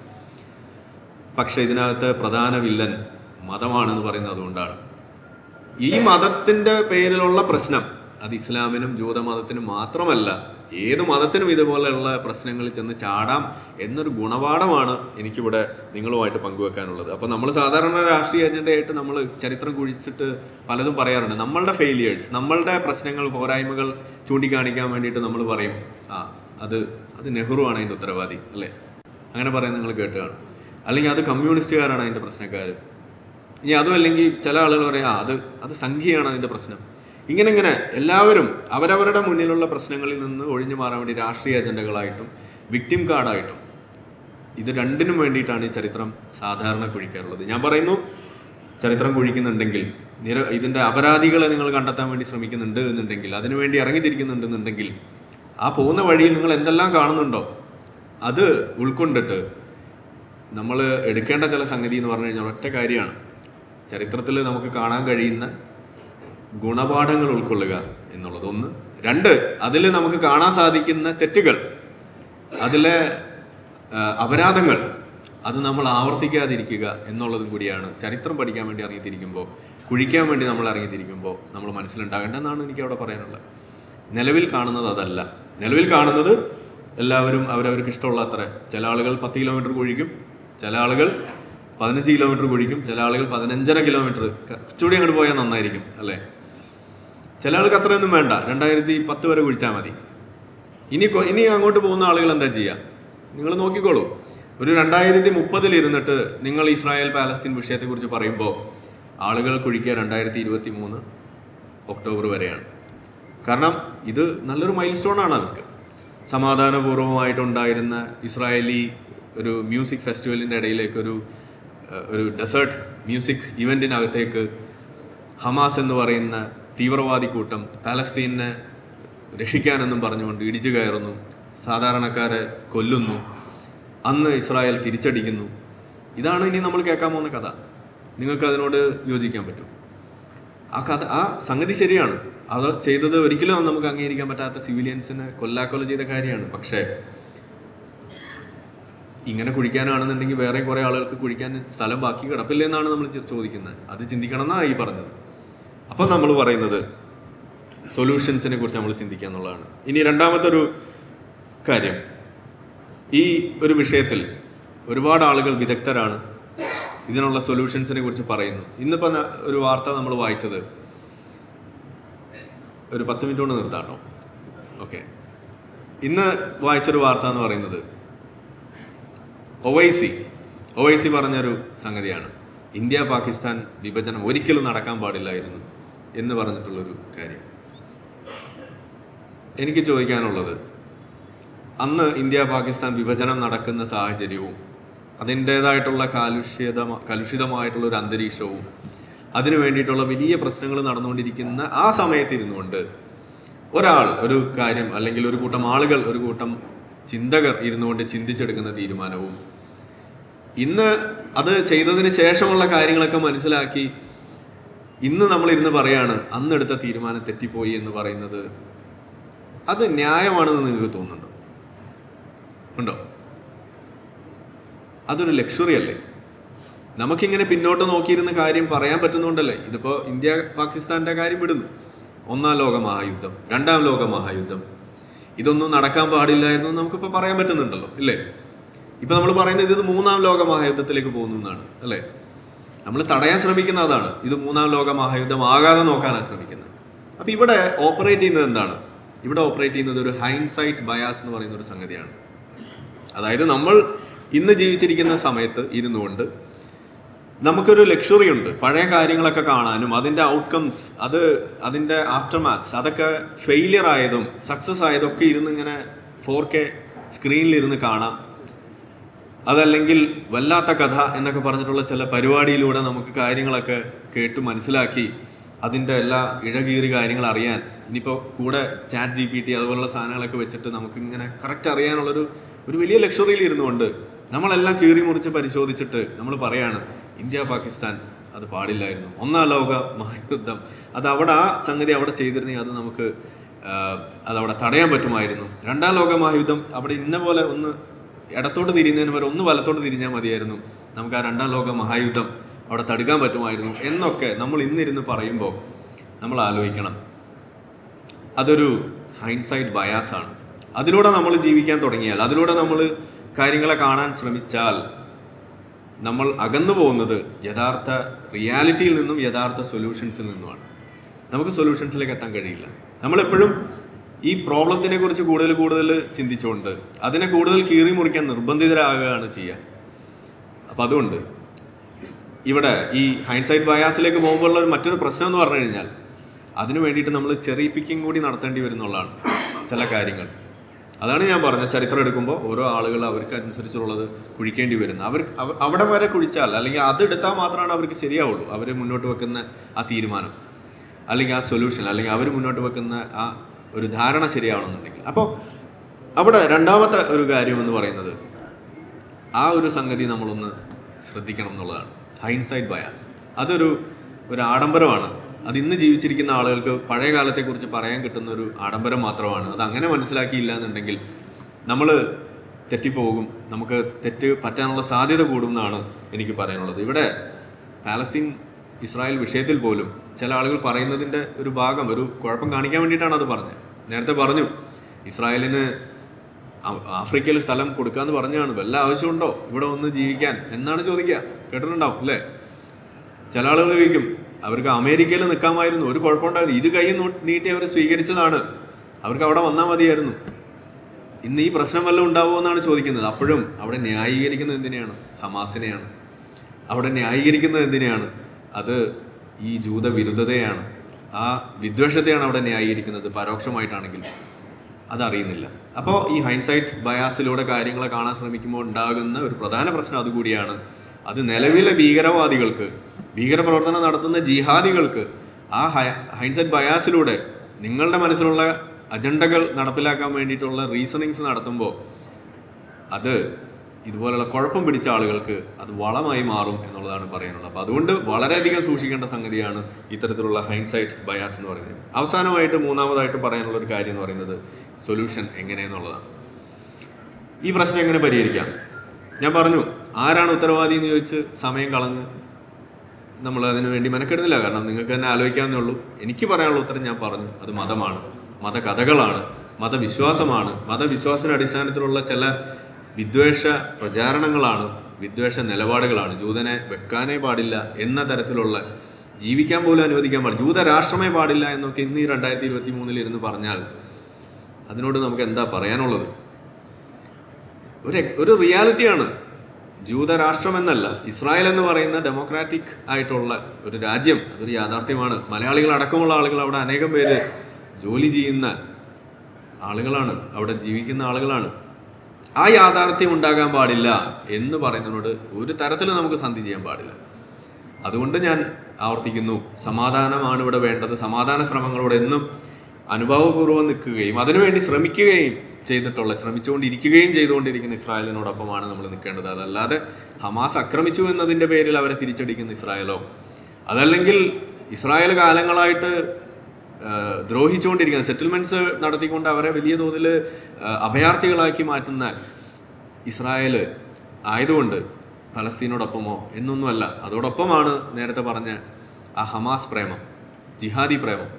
പക്ഷെ ഇതിനകത്ത് പ്രധാന വില്ലൻ മതമാണെന്ന് പറയുന്നത് അതുകൊണ്ടാണ് ഈ മതത്തിന്റെ പേരിലുള്ള പ്രശ്നം അത് ഇസ്ലാമിനും ജൂതമതത്തിനും മാത്രമല്ല ഏത് മതത്തിനും ഇതുപോലെയുള്ള പ്രശ്നങ്ങളിൽ ചെന്ന് ചാടാം എന്നൊരു ഗുണപാഠമാണ് എനിക്കിവിടെ നിങ്ങളുമായിട്ട് പങ്കുവെക്കാനുള്ളത്. അപ്പോൾ നമ്മൾ സാധാരണ രാഷ്ട്രീയ അജണ്ടയായിട്ട് നമ്മൾ ചരിത്രം കുഴിച്ചിട്ട് പലതും പറയാറുണ്ട്. നമ്മളുടെ ഫെയിലിയേഴ്സ് നമ്മളുടെ പ്രശ്നങ്ങൾ പോരായ്മകൾ ചൂണ്ടിക്കാണിക്കാൻ വേണ്ടിയിട്ട് നമ്മൾ പറയും. ആ അത് അത് നെഹ്റു ആണ് അതിന്റെ ഉത്തരവാദി അല്ലേ? അങ്ങനെ പറയുന്നത് നിങ്ങൾ കേട്ടുകയാണ് അല്ലെങ്കിൽ അത് കമ്മ്യൂണിസ്റ്റുകാരാണ് അതിന്റെ പ്രശ്നക്കാർ ഇനി അതും അല്ലെങ്കിൽ ചില ആളുകൾ പറയാം അത് അത് സംഖ്യയാണ് അതിന്റെ പ്രശ്നം. ഇങ്ങനെ ഇങ്ങനെ എല്ലാവരും അവരവരുടെ മുന്നിലുള്ള പ്രശ്നങ്ങളിൽ നിന്ന് ഒഴിഞ്ഞു മാറാൻ വേണ്ടി രാഷ്ട്രീയ അജണ്ടകളായിട്ടും വിക്ടിം കാർഡായിട്ടും ഇത് രണ്ടിനും വേണ്ടിയിട്ടാണ് ഈ ചരിത്രം സാധാരണ കുഴിക്കാറുള്ളത്. ഞാൻ പറയുന്നു ചരിത്രം കുഴിക്കുന്നുണ്ടെങ്കിൽ നിര ഇതിന്റെ അപരാധികളെ നിങ്ങൾ കണ്ടെത്താൻ വേണ്ടി ശ്രമിക്കുന്നുണ്ട് എന്നുണ്ടെങ്കിൽ അതിനുവേണ്ടി ഇറങ്ങിത്തിരിക്കുന്നുണ്ടെന്നുണ്ടെങ്കിൽ ആ പോകുന്ന വഴിയിൽ നിങ്ങൾ എന്തെല്ലാം കാണുന്നുണ്ടോ അത് ഉൾക്കൊണ്ടിട്ട് നമ്മൾ എടുക്കേണ്ട ചില സംഗതി എന്ന് പറഞ്ഞു കഴിഞ്ഞാൽ ഒറ്റ കാര്യമാണ്. ചരിത്രത്തിൽ നമുക്ക് കാണാൻ കഴിയുന്ന ഗുണപാഠങ്ങൾ ഉൾക്കൊള്ളുക എന്നുള്ളത് ഒന്ന് രണ്ട് അതിൽ നമുക്ക് കാണാൻ സാധിക്കുന്ന തെറ്റുകൾ അതിലെ അപരാധങ്ങൾ അത് നമ്മൾ ആവർത്തിക്കാതിരിക്കുക എന്നുള്ളതും കൂടിയാണ്. ചരിത്രം പഠിക്കാൻ വേണ്ടി ഇറങ്ങിത്തിരിക്കുമ്പോൾ കുഴിക്കാൻ വേണ്ടി നമ്മൾ ഇറങ്ങിത്തിരിക്കുമ്പോൾ നമ്മൾ മനസ്സിലുണ്ടാകേണ്ടതെന്നാണ് എനിക്ക് അവിടെ പറയാനുള്ളത്. നിലവിൽ കാണുന്നത് അതല്ല. നിലവിൽ കാണുന്നത് എല്ലാവരും അവരവർക്ക് ഇഷ്ടമുള്ള അത്ര ചില ആളുകൾ പത്ത് കിലോമീറ്റർ കുഴിക്കും ചില ആളുകൾ പതിനഞ്ച് കിലോമീറ്റർ കുഴിക്കും ചില ആളുകൾ പതിനഞ്ചര കിലോമീറ്റർ. കുറച്ചുകൂടി അങ്ങോട്ട് പോയാൽ നന്നായിരിക്കും അല്ലേ? ചില ആൾക്ക് അത്രയൊന്നും വേണ്ട. രണ്ടായിരത്തി പത്ത് വരെ കുഴിച്ചാൽ മതി. ഇനി ഇനി അങ്ങോട്ട് പോകുന്ന ആളുകൾ എന്താ ചെയ്യുക നിങ്ങൾ നോക്കിക്കോളൂ. ഒരു രണ്ടായിരത്തി മുപ്പതിൽ ഇരുന്നിട്ട് നിങ്ങൾ ഇസ്രായേൽ പാലസ്തീൻ വിഷയത്തെക്കുറിച്ച് പറയുമ്പോൾ ആളുകൾ കുഴിക്കുക രണ്ടായിരത്തി ഇരുപത്തി മൂന്ന് ഒക്ടോബർ വരെയാണ്. കാരണം ഇത് നല്ലൊരു മൈൽ സ്റ്റോൺ ആണ് അവർക്ക് സമാധാനപൂർവമായിട്ടുണ്ടായിരുന്ന ഇസ്രായേലി ഒരു മ്യൂസിക് ഫെസ്റ്റിവലിന്റെ ഇടയിലേക്ക് ഒരു ഒരു ഡെസേർട്ട് മ്യൂസിക് ഇവന്റിനകത്തേക്ക് ഹമാസ് എന്ന് പറയുന്ന തീവ്രവാദി കൂട്ടം പാലസ്തീനെ രക്ഷിക്കാനെന്നും പറഞ്ഞുകൊണ്ട് ഇടിച്ചു കയറുന്നു. സാധാരണക്കാരെ കൊല്ലുന്നു. അന്ന് ഇസ്രായേൽ തിരിച്ചടിക്കുന്നു. ഇതാണ് ഇനി നമ്മൾ കേൾക്കാൻ പോകുന്ന കഥ. നിങ്ങൾക്ക് അതിനോട് യോജിക്കാൻ പറ്റും. ആ കഥ ആ സംഗതി ശരിയാണ്. അത് ചെയ്തത് ഒരിക്കലും നമുക്ക് അംഗീകരിക്കാൻ പറ്റാത്ത സിവിലിയൻസിനെ കൊല്ലാക്കൊല ചെയ്ത കാര്യമാണ്. പക്ഷേ ഇങ്ങനെ കുഴിക്കാനാണെന്നുണ്ടെങ്കിൽ വേറെ കുറേ ആളുകൾക്ക് കുഴിക്കാൻ സ്ഥലം ബാക്കി കിടപ്പില്ലെന്നാണ് നമ്മൾ ചോദിക്കുന്നത്. അത് ചിന്തിക്കണം എന്നാണ് ഈ പറഞ്ഞത്. അപ്പം നമ്മൾ പറയുന്നത് സൊല്യൂഷൻസിനെ കുറിച്ച് നമ്മൾ ചിന്തിക്കുക എന്നുള്ളതാണ്. ഇനി രണ്ടാമത്തെ ഒരു കാര്യം. ഈ ഒരു വിഷയത്തിൽ ഒരുപാട് ആളുകൾ വിദഗ്ധരാണ് ഇതിനുള്ള സൊല്യൂഷൻസിനെ കുറിച്ച് പറയുന്നു. ഇന്നിപ്പോൾ ഒരു വാർത്ത നമ്മൾ വായിച്ചത് ഒരു പത്ത് മിനിറ്റ് കൊണ്ട് നിർത്താട്ടോ. ഓക്കെ. ഇന്ന് വായിച്ചൊരു വാർത്ത എന്ന് പറയുന്നത് ഒവൈസി. ഒവൈസി പറഞ്ഞൊരു സംഗതിയാണ്. ഇന്ത്യ പാകിസ്ഥാൻ വിഭജനം ഒരിക്കലും നടക്കാൻ പാടില്ലായിരുന്നു. എന്ന് പറഞ്ഞിട്ടുള്ളൊരു കാര്യം. എനിക്ക് ചോദിക്കാനുള്ളത് അന്ന് ഇന്ത്യ പാകിസ്ഥാൻ വിഭജനം നടക്കുന്ന സാഹചര്യവും അതിന്റേതായിട്ടുള്ള കാലുഷ്യത കലുഷിതമായിട്ടുള്ള ഒരു അന്തരീക്ഷവും അതിനു വേണ്ടിയിട്ടുള്ള വലിയ പ്രശ്നങ്ങൾ നടന്നുകൊണ്ടിരിക്കുന്ന ആ സമയത്ത് ഇരുന്നുകൊണ്ട് ഒരാൾ ഒരു കാര്യം അല്ലെങ്കിൽ ഒരു കൂട്ടം ആളുകൾ ഒരു കൂട്ടം ചിന്തകർ ഇരുന്നുകൊണ്ട് ചിന്തിച്ചെടുക്കുന്ന തീരുമാനവും ഇന്ന് അത് ചെയ്തതിന് ശേഷമുള്ള കാര്യങ്ങളൊക്കെ മനസ്സിലാക്കി ഇന്ന് നമ്മൾ ഇരുന്ന് പറയാണ് അന്ന് എടുത്ത തീരുമാനം തെറ്റിപ്പോയി എന്ന് പറയുന്നത് അത് ന്യായമാണെന്ന് നിങ്ങൾക്ക് തോന്നുന്നുണ്ടോ? ഉണ്ടോ? അതൊരു ലക്ഷറി അല്ലേ? നമുക്കിങ്ങനെ പിന്നോട്ട് നോക്കിയിരുന്ന കാര്യം പറയാൻ പറ്റുന്നുണ്ടല്ലേ ഇതിപ്പോൾ ഇന്ത്യ പാകിസ്ഥാന്റെ കാര്യം വിടുന്നു. ഒന്നാം ലോക മഹായുദ്ധം രണ്ടാം ലോക മഹായുദ്ധം. ഇതൊന്നും നടക്കാൻ പാടില്ലായിരുന്നു നമുക്കിപ്പോൾ പറയാൻ പറ്റുന്നുണ്ടല്ലോ ഇല്ലേ? ഇപ്പൊ നമ്മൾ പറയുന്നത് ഇത് മൂന്നാം ലോക മഹായുദ്ധത്തിലേക്ക് പോകുന്നു എന്നാണ് അല്ലേ? നമ്മൾ തടയാൻ ശ്രമിക്കുന്ന അതാണ്. ഇത് മൂന്നാം ലോക മഹായുദ്ധം ആകാതെ നോക്കാനാണ് ശ്രമിക്കുന്നത്. അപ്പോൾ ഇവിടെ ഓപ്പറേറ്റ് ചെയ്യുന്നത് എന്താണ്? ഇവിടെ ഓപ്പറേറ്റ് ചെയ്യുന്നത് ഒരു ഹൈൻസൈറ്റ് ബയാസ് എന്ന് പറയുന്ന ഒരു സംഗതിയാണ്. അതായത് നമ്മൾ ഇന്ന് ജീവിച്ചിരിക്കുന്ന സമയത്ത് ഇരുന്നുകൊണ്ട് നമുക്കൊരു ലക്ഷറി ഉണ്ട്. പഴയ കാര്യങ്ങളൊക്കെ കാണാനും അതിന്റെ ഔട്ട്കംസ് അത് അതിന്റെ ആഫ്റ്റർ മാത്സ് അതൊക്കെ ഫെയിലിയർ ആയതും സക്സസ് ആയതും ഒക്കെ ഇരുന്ന് ഇങ്ങനെ ഫോർ കെ സ്ക്രീനിലിരുന്ന് കാണാം. അതല്ലെങ്കിൽ വല്ലാത്ത കഥ എന്നൊക്കെ പറഞ്ഞിട്ടുള്ള ചില പരിപാടിയിലൂടെ നമുക്ക് കാര്യങ്ങളൊക്കെ കേട്ട് മനസ്സിലാക്കി അതിന്റെ എല്ലാ ഇഴകീറി കാര്യങ്ങൾ അറിയാൻ ഇനിയിപ്പോൾ കൂടെ ചാറ്റ് ജി പി ടി അതുപോലുള്ള സാധനങ്ങളൊക്കെ വെച്ചിട്ട് നമുക്കിങ്ങനെ കറക്റ്റ് അറിയാനുള്ളൊരു ഒരു വലിയ ലക്ഷറിയിൽ ഇരുന്നുകൊണ്ട് നമ്മളെല്ലാം കീറി മുറിച്ച് പരിശോധിച്ചിട്ട് നമ്മൾ പറയാണ് ഇന്ത്യ പാകിസ്ഥാൻ അത് പാടില്ലായിരുന്നു. ഒന്നാം ലോക മഹായുദ്ധം. അത് അവിടെ ആ സംഗതി അവിടെ ചെയ്തിരുന്നെങ്കിൽ അത് നമുക്ക് അതവിടെ തടയാൻ പറ്റുമായിരുന്നു. രണ്ടാം ലോക മഹായുദ്ധം അവിടെ ഇന്ന പോലെ ഒന്ന് ഇടത്തോട്ട് തിരിയുന്നതിന് പകരം ഒന്ന് വലത്തോട്ട് തിരിഞ്ഞാൽ മതിയായിരുന്നു. നമുക്ക് ആ രണ്ടാം ലോക മഹായുദ്ധം അവിടെ തടുക്കാൻ പറ്റുമായിരുന്നു എന്നൊക്കെ നമ്മൾ ഇന്നിരുന്ന് പറയുമ്പോൾ നമ്മൾ ആലോചിക്കണം. അതൊരു ഹൈൻസൈഡ് ബയാസാണ് അതിലൂടെ നമ്മൾ ജീവിക്കാൻ തുടങ്ങിയാൽ അതിലൂടെ നമ്മൾ കാര്യങ്ങളെ കാണാൻ ശ്രമിച്ചാൽ നമ്മൾ അകന്നു പോകുന്നത് യഥാർത്ഥ റിയാലിറ്റിയിൽ നിന്നും യഥാർത്ഥ സൊല്യൂഷൻസിൽ നിന്നുമാണ്. നമുക്ക് സൊല്യൂഷൻസിലേക്ക് എത്താൻ കഴിയില്ല. നമ്മളെപ്പോഴും ഈ പ്രോബ്ലത്തിനെ കുറിച്ച് കൂടുതൽ കൂടുതൽ ചിന്തിച്ചുകൊണ്ട് അതിനെ കൂടുതൽ കീറി മുറിക്കാൻ നിർബന്ധിതരാകുകയാണ് ചെയ്യുക അപ്പം അതുകൊണ്ട് ഇവിടെ ഈ ഹൈൻസൈഡ് ബയാസിലേക്ക് പോകുമ്പോഴുള്ള മറ്റൊരു പ്രശ്നം എന്ന് പറഞ്ഞു കഴിഞ്ഞാൽ അതിനു വേണ്ടിയിട്ട് നമ്മൾ ചെറിയ പിക്കിംഗ് കൂടി നടത്തേണ്ടി വരുന്നുള്ളതാണ് ചില കാര്യങ്ങൾ. അതാണ് ഞാൻ പറഞ്ഞത്. ചരിത്രം എടുക്കുമ്പോൾ ഓരോ ആളുകൾ അവർക്ക് അനുസരിച്ചുള്ളത് കുഴിക്കേണ്ടി വരുന്നത് അവർ അവിടെ വരെ കുഴിച്ചാൽ അല്ലെങ്കിൽ അത് എടുത്താൽ മാത്രമാണ് അവർക്ക് ശരിയാവുള്ളൂ. അവർ മുന്നോട്ട് വെക്കുന്ന ആ തീരുമാനം അല്ലെങ്കിൽ ആ സൊല്യൂഷൻ അല്ലെങ്കിൽ അവർ മുന്നോട്ട് വെക്കുന്ന ആ ഒരു ധാരണ ശരിയാവണമെന്നുണ്ടെങ്കിൽ. അപ്പോൾ അവിടെ രണ്ടാമത്തെ ഒരു കാര്യം എന്ന് പറയുന്നത് ആ ഒരു സംഗതി നമ്മളൊന്ന് ശ്രദ്ധിക്കണം എന്നുള്ളതാണ്. ഹൈൻസൈഡ് ബയാസ് അതൊരു ഒരു ആഡംബരമാണ്. അത് ഇന്ന് ജീവിച്ചിരിക്കുന്ന ആളുകൾക്ക് പഴയ കാലത്തെക്കുറിച്ച് പറയാൻ കിട്ടുന്ന ഒരു ആഡംബരം മാത്രമാണ്. അത് അങ്ങനെ മനസ്സിലാക്കിയില്ല എന്നുണ്ടെങ്കിൽ നമ്മൾ തെറ്റിപ്പോകും. നമുക്ക് തെറ്റ് പറ്റാനുള്ള സാധ്യത കൂടും എന്നാണ് എനിക്ക് പറയാനുള്ളത്. ഇവിടെ പാലസ്തീൻ ഇസ്രായേൽ വിഷയത്തിൽ പോലും ചില ആളുകൾ പറയുന്നതിന്റെ ഒരു ഭാഗം ഒരു കുഴപ്പം കാണിക്കാൻ വേണ്ടിയിട്ടാണ് അത് പറഞ്ഞത്. നേരത്തെ പറഞ്ഞു ഇസ്രായേലിന് ആഫ്രിക്കയിൽ സ്ഥലം കൊടുക്കാന്ന് പറഞ്ഞാണ്. വല്ല ആവശ്യമുണ്ടോ? ഇവിടെ ഒന്ന് ജീവിക്കാൻ? എന്നാണ് ചോദിക്കുക. കേട്ടിട്ടുണ്ടാവും അല്ലേ? ചില ആളുകൾ ചോദിക്കും അവർക്ക് അമേരിക്കയിൽ നിൽക്കാമായിരുന്നു. ഒരു കുഴപ്പമുണ്ടായിരുന്നു. ഇരു കൈ നീട്ടി അവർ സ്വീകരിച്ചതാണ്. അവർക്ക് അവിടെ വന്നാൽ മതിയായിരുന്നു. ഇന്ന് ഈ പ്രശ്നം വല്ലതും ഉണ്ടാവുമോ എന്നാണ് ചോദിക്കുന്നത്. അപ്പോഴും അവിടെ ന്യായീകരിക്കുന്നത് എന്തിനെയാണ്? ഹമാസിനെയാണ്. അവിടെ ന്യായീകരിക്കുന്നത് എന്തിനെയാണ്? അത് ഈ ജൂത വിരുദ്ധതയാണ്. ആ വിദ്വേഷത്തെയാണ് അവിടെ ന്യായീകരിക്കുന്നത് പരോക്ഷമായിട്ടാണെങ്കിലും അതറിയുന്നില്ല. അപ്പോൾ ഈ ഹൈൻസൈറ്റ് ബയാസിലൂടെ കാര്യങ്ങളെ കാണാൻ ശ്രമിക്കുമ്പോൾ ഉണ്ടാകുന്ന ഒരു പ്രധാന പ്രശ്നം അതുകൂടിയാണ്. അത് നിലവിലെ ഭീകരവാദികൾക്ക് ഭീകരപ്രവർത്തനം നടത്തുന്ന ജിഹാദികൾക്ക് ആ ഹൈൻസൈറ്റ് ബയാസിലൂടെ നിങ്ങളുടെ മനസ്സിലുള്ള അജണ്ടകൾ നടപ്പിലാക്കാൻ വേണ്ടിയിട്ടുള്ള റീസണിങ്സ് നടത്തുമ്പോൾ അത് ഇതുപോലുള്ള കുഴപ്പം പിടിച്ച ആളുകൾക്ക് അത് വളമായി മാറും എന്നുള്ളതാണ് പറയാനുള്ളത്. അപ്പോൾ അതുകൊണ്ട് വളരെയധികം സൂക്ഷിക്കേണ്ട സംഗതിയാണ് ഇത്തരത്തിലുള്ള ഹൈൻസൈറ്റ് ബയാസ് എന്ന് പറയുന്നത്. അവസാനമായിട്ട് മൂന്നാമതായിട്ട് പറയാനുള്ള ഒരു കാര്യം എന്ന് പറയുന്നത് സൊല്യൂഷൻ എങ്ങനെയെന്നുള്ളതാണ്. ഈ പ്രശ്നം എങ്ങനെ പരിഹരിക്കാം? ഞാൻ പറഞ്ഞു ആരാണ് ഉത്തരവാദി എന്ന് ചോദിച്ച് സമയം കളഞ്ഞ് നമ്മൾ അതിനു വേണ്ടി മെനക്കെടുന്നില്ല. കാരണം നിങ്ങൾക്ക് തന്നെ ആലോചിക്കാവുന്നേ ഉള്ളൂ. എനിക്ക് പറയാനുള്ള ഉത്തരം ഞാൻ പറഞ്ഞു. അത് മതമാണ്. മതകഥകളാണ്. മതവിശ്വാസമാണ്. മതവിശ്വാസത്തിന്റെ അടിസ്ഥാനത്തിലുള്ള ചില വിദ്വേഷ പ്രചാരണങ്ങളാണ് വിദ്വേഷ നിലപാടുകളാണ് ജൂതനെ വെക്കാനേ പാടില്ല എന്ന തരത്തിലുള്ള ജീവിക്കാൻ പോലും അനുവദിക്കാൻ പാടില്ല. ജൂതരാഷ്ട്രമേ പാടില്ല എന്നൊക്കെ ഇന്ന് ഈ രണ്ടായിരത്തി ഇരുപത്തി മൂന്നിൽ ഇരുന്ന് പറഞ്ഞാൽ അതിനോട് നമുക്ക് എന്താ പറയാനുള്ളത്? ഒരു ഒരു റിയാലിറ്റിയാണ്. ജൂതരാഷ്ട്രം എന്നല്ല ഇസ്രായേൽ എന്ന് പറയുന്ന ഡെമോക്രാറ്റിക് ആയിട്ടുള്ള ഒരു രാജ്യം. അതൊരു യാഥാർത്ഥ്യമാണ്. മലയാളികൾ അടക്കമുള്ള ആളുകൾ അവിടെ അനേകം പേര് ജോലി ചെയ്യുന്ന ആളുകളാണ് അവിടെ ജീവിക്കുന്ന ആളുകളാണ്. ആ യാഥാർത്ഥ്യം ഉണ്ടാകാൻ പാടില്ല എന്ന് പറയുന്നതിനോട് ഒരു തരത്തിൽ നമുക്ക് സന്ധി ചെയ്യാൻ പാടില്ല. അതുകൊണ്ട് ഞാൻ ആവർത്തിക്കുന്നു. സമാധാനമാണ് ഇവിടെ വേണ്ടത്. സമാധാന ശ്രമങ്ങളോട് എന്നും അനുഭവപൂർവം നിൽക്കുകയും അതിനുവേണ്ടി ശ്രമിക്കുകയും ചെയ്തിട്ടുള്ള ശ്രമിച്ചുകൊണ്ടിരിക്കുകയും ചെയ്തുകൊണ്ടിരിക്കുന്ന ഇസ്രായേലിനോടൊപ്പമാണ് നമ്മൾ നിൽക്കേണ്ടത്. അതല്ലാതെ ഹമാസ് ആക്രമിച്ചു എന്നതിന്റെ പേരിൽ അവരെ തിരിച്ചടിക്കുന്ന ഇസ്രായേലോ അതല്ലെങ്കിൽ ഇസ്രായേൽ കാലങ്ങളായിട്ട് ദ്രോഹിച്ചുകൊണ്ടിരിക്കുന്ന സെറ്റിൽമെന്റ്സ് നടത്തിക്കൊണ്ട് അവരെ വലിയ തോതിൽ അഭയാർത്ഥികളാക്കി മാറ്റുന്ന ഇസ്രായേൽ ആയതുകൊണ്ട് ഫലസ്തീനോടൊപ്പമോ എന്നൊന്നുമല്ല. അതോടൊപ്പമാണ് നേരത്തെ പറഞ്ഞ ആ ഹമാസ് പ്രേമം ജിഹാദി പ്രേമം.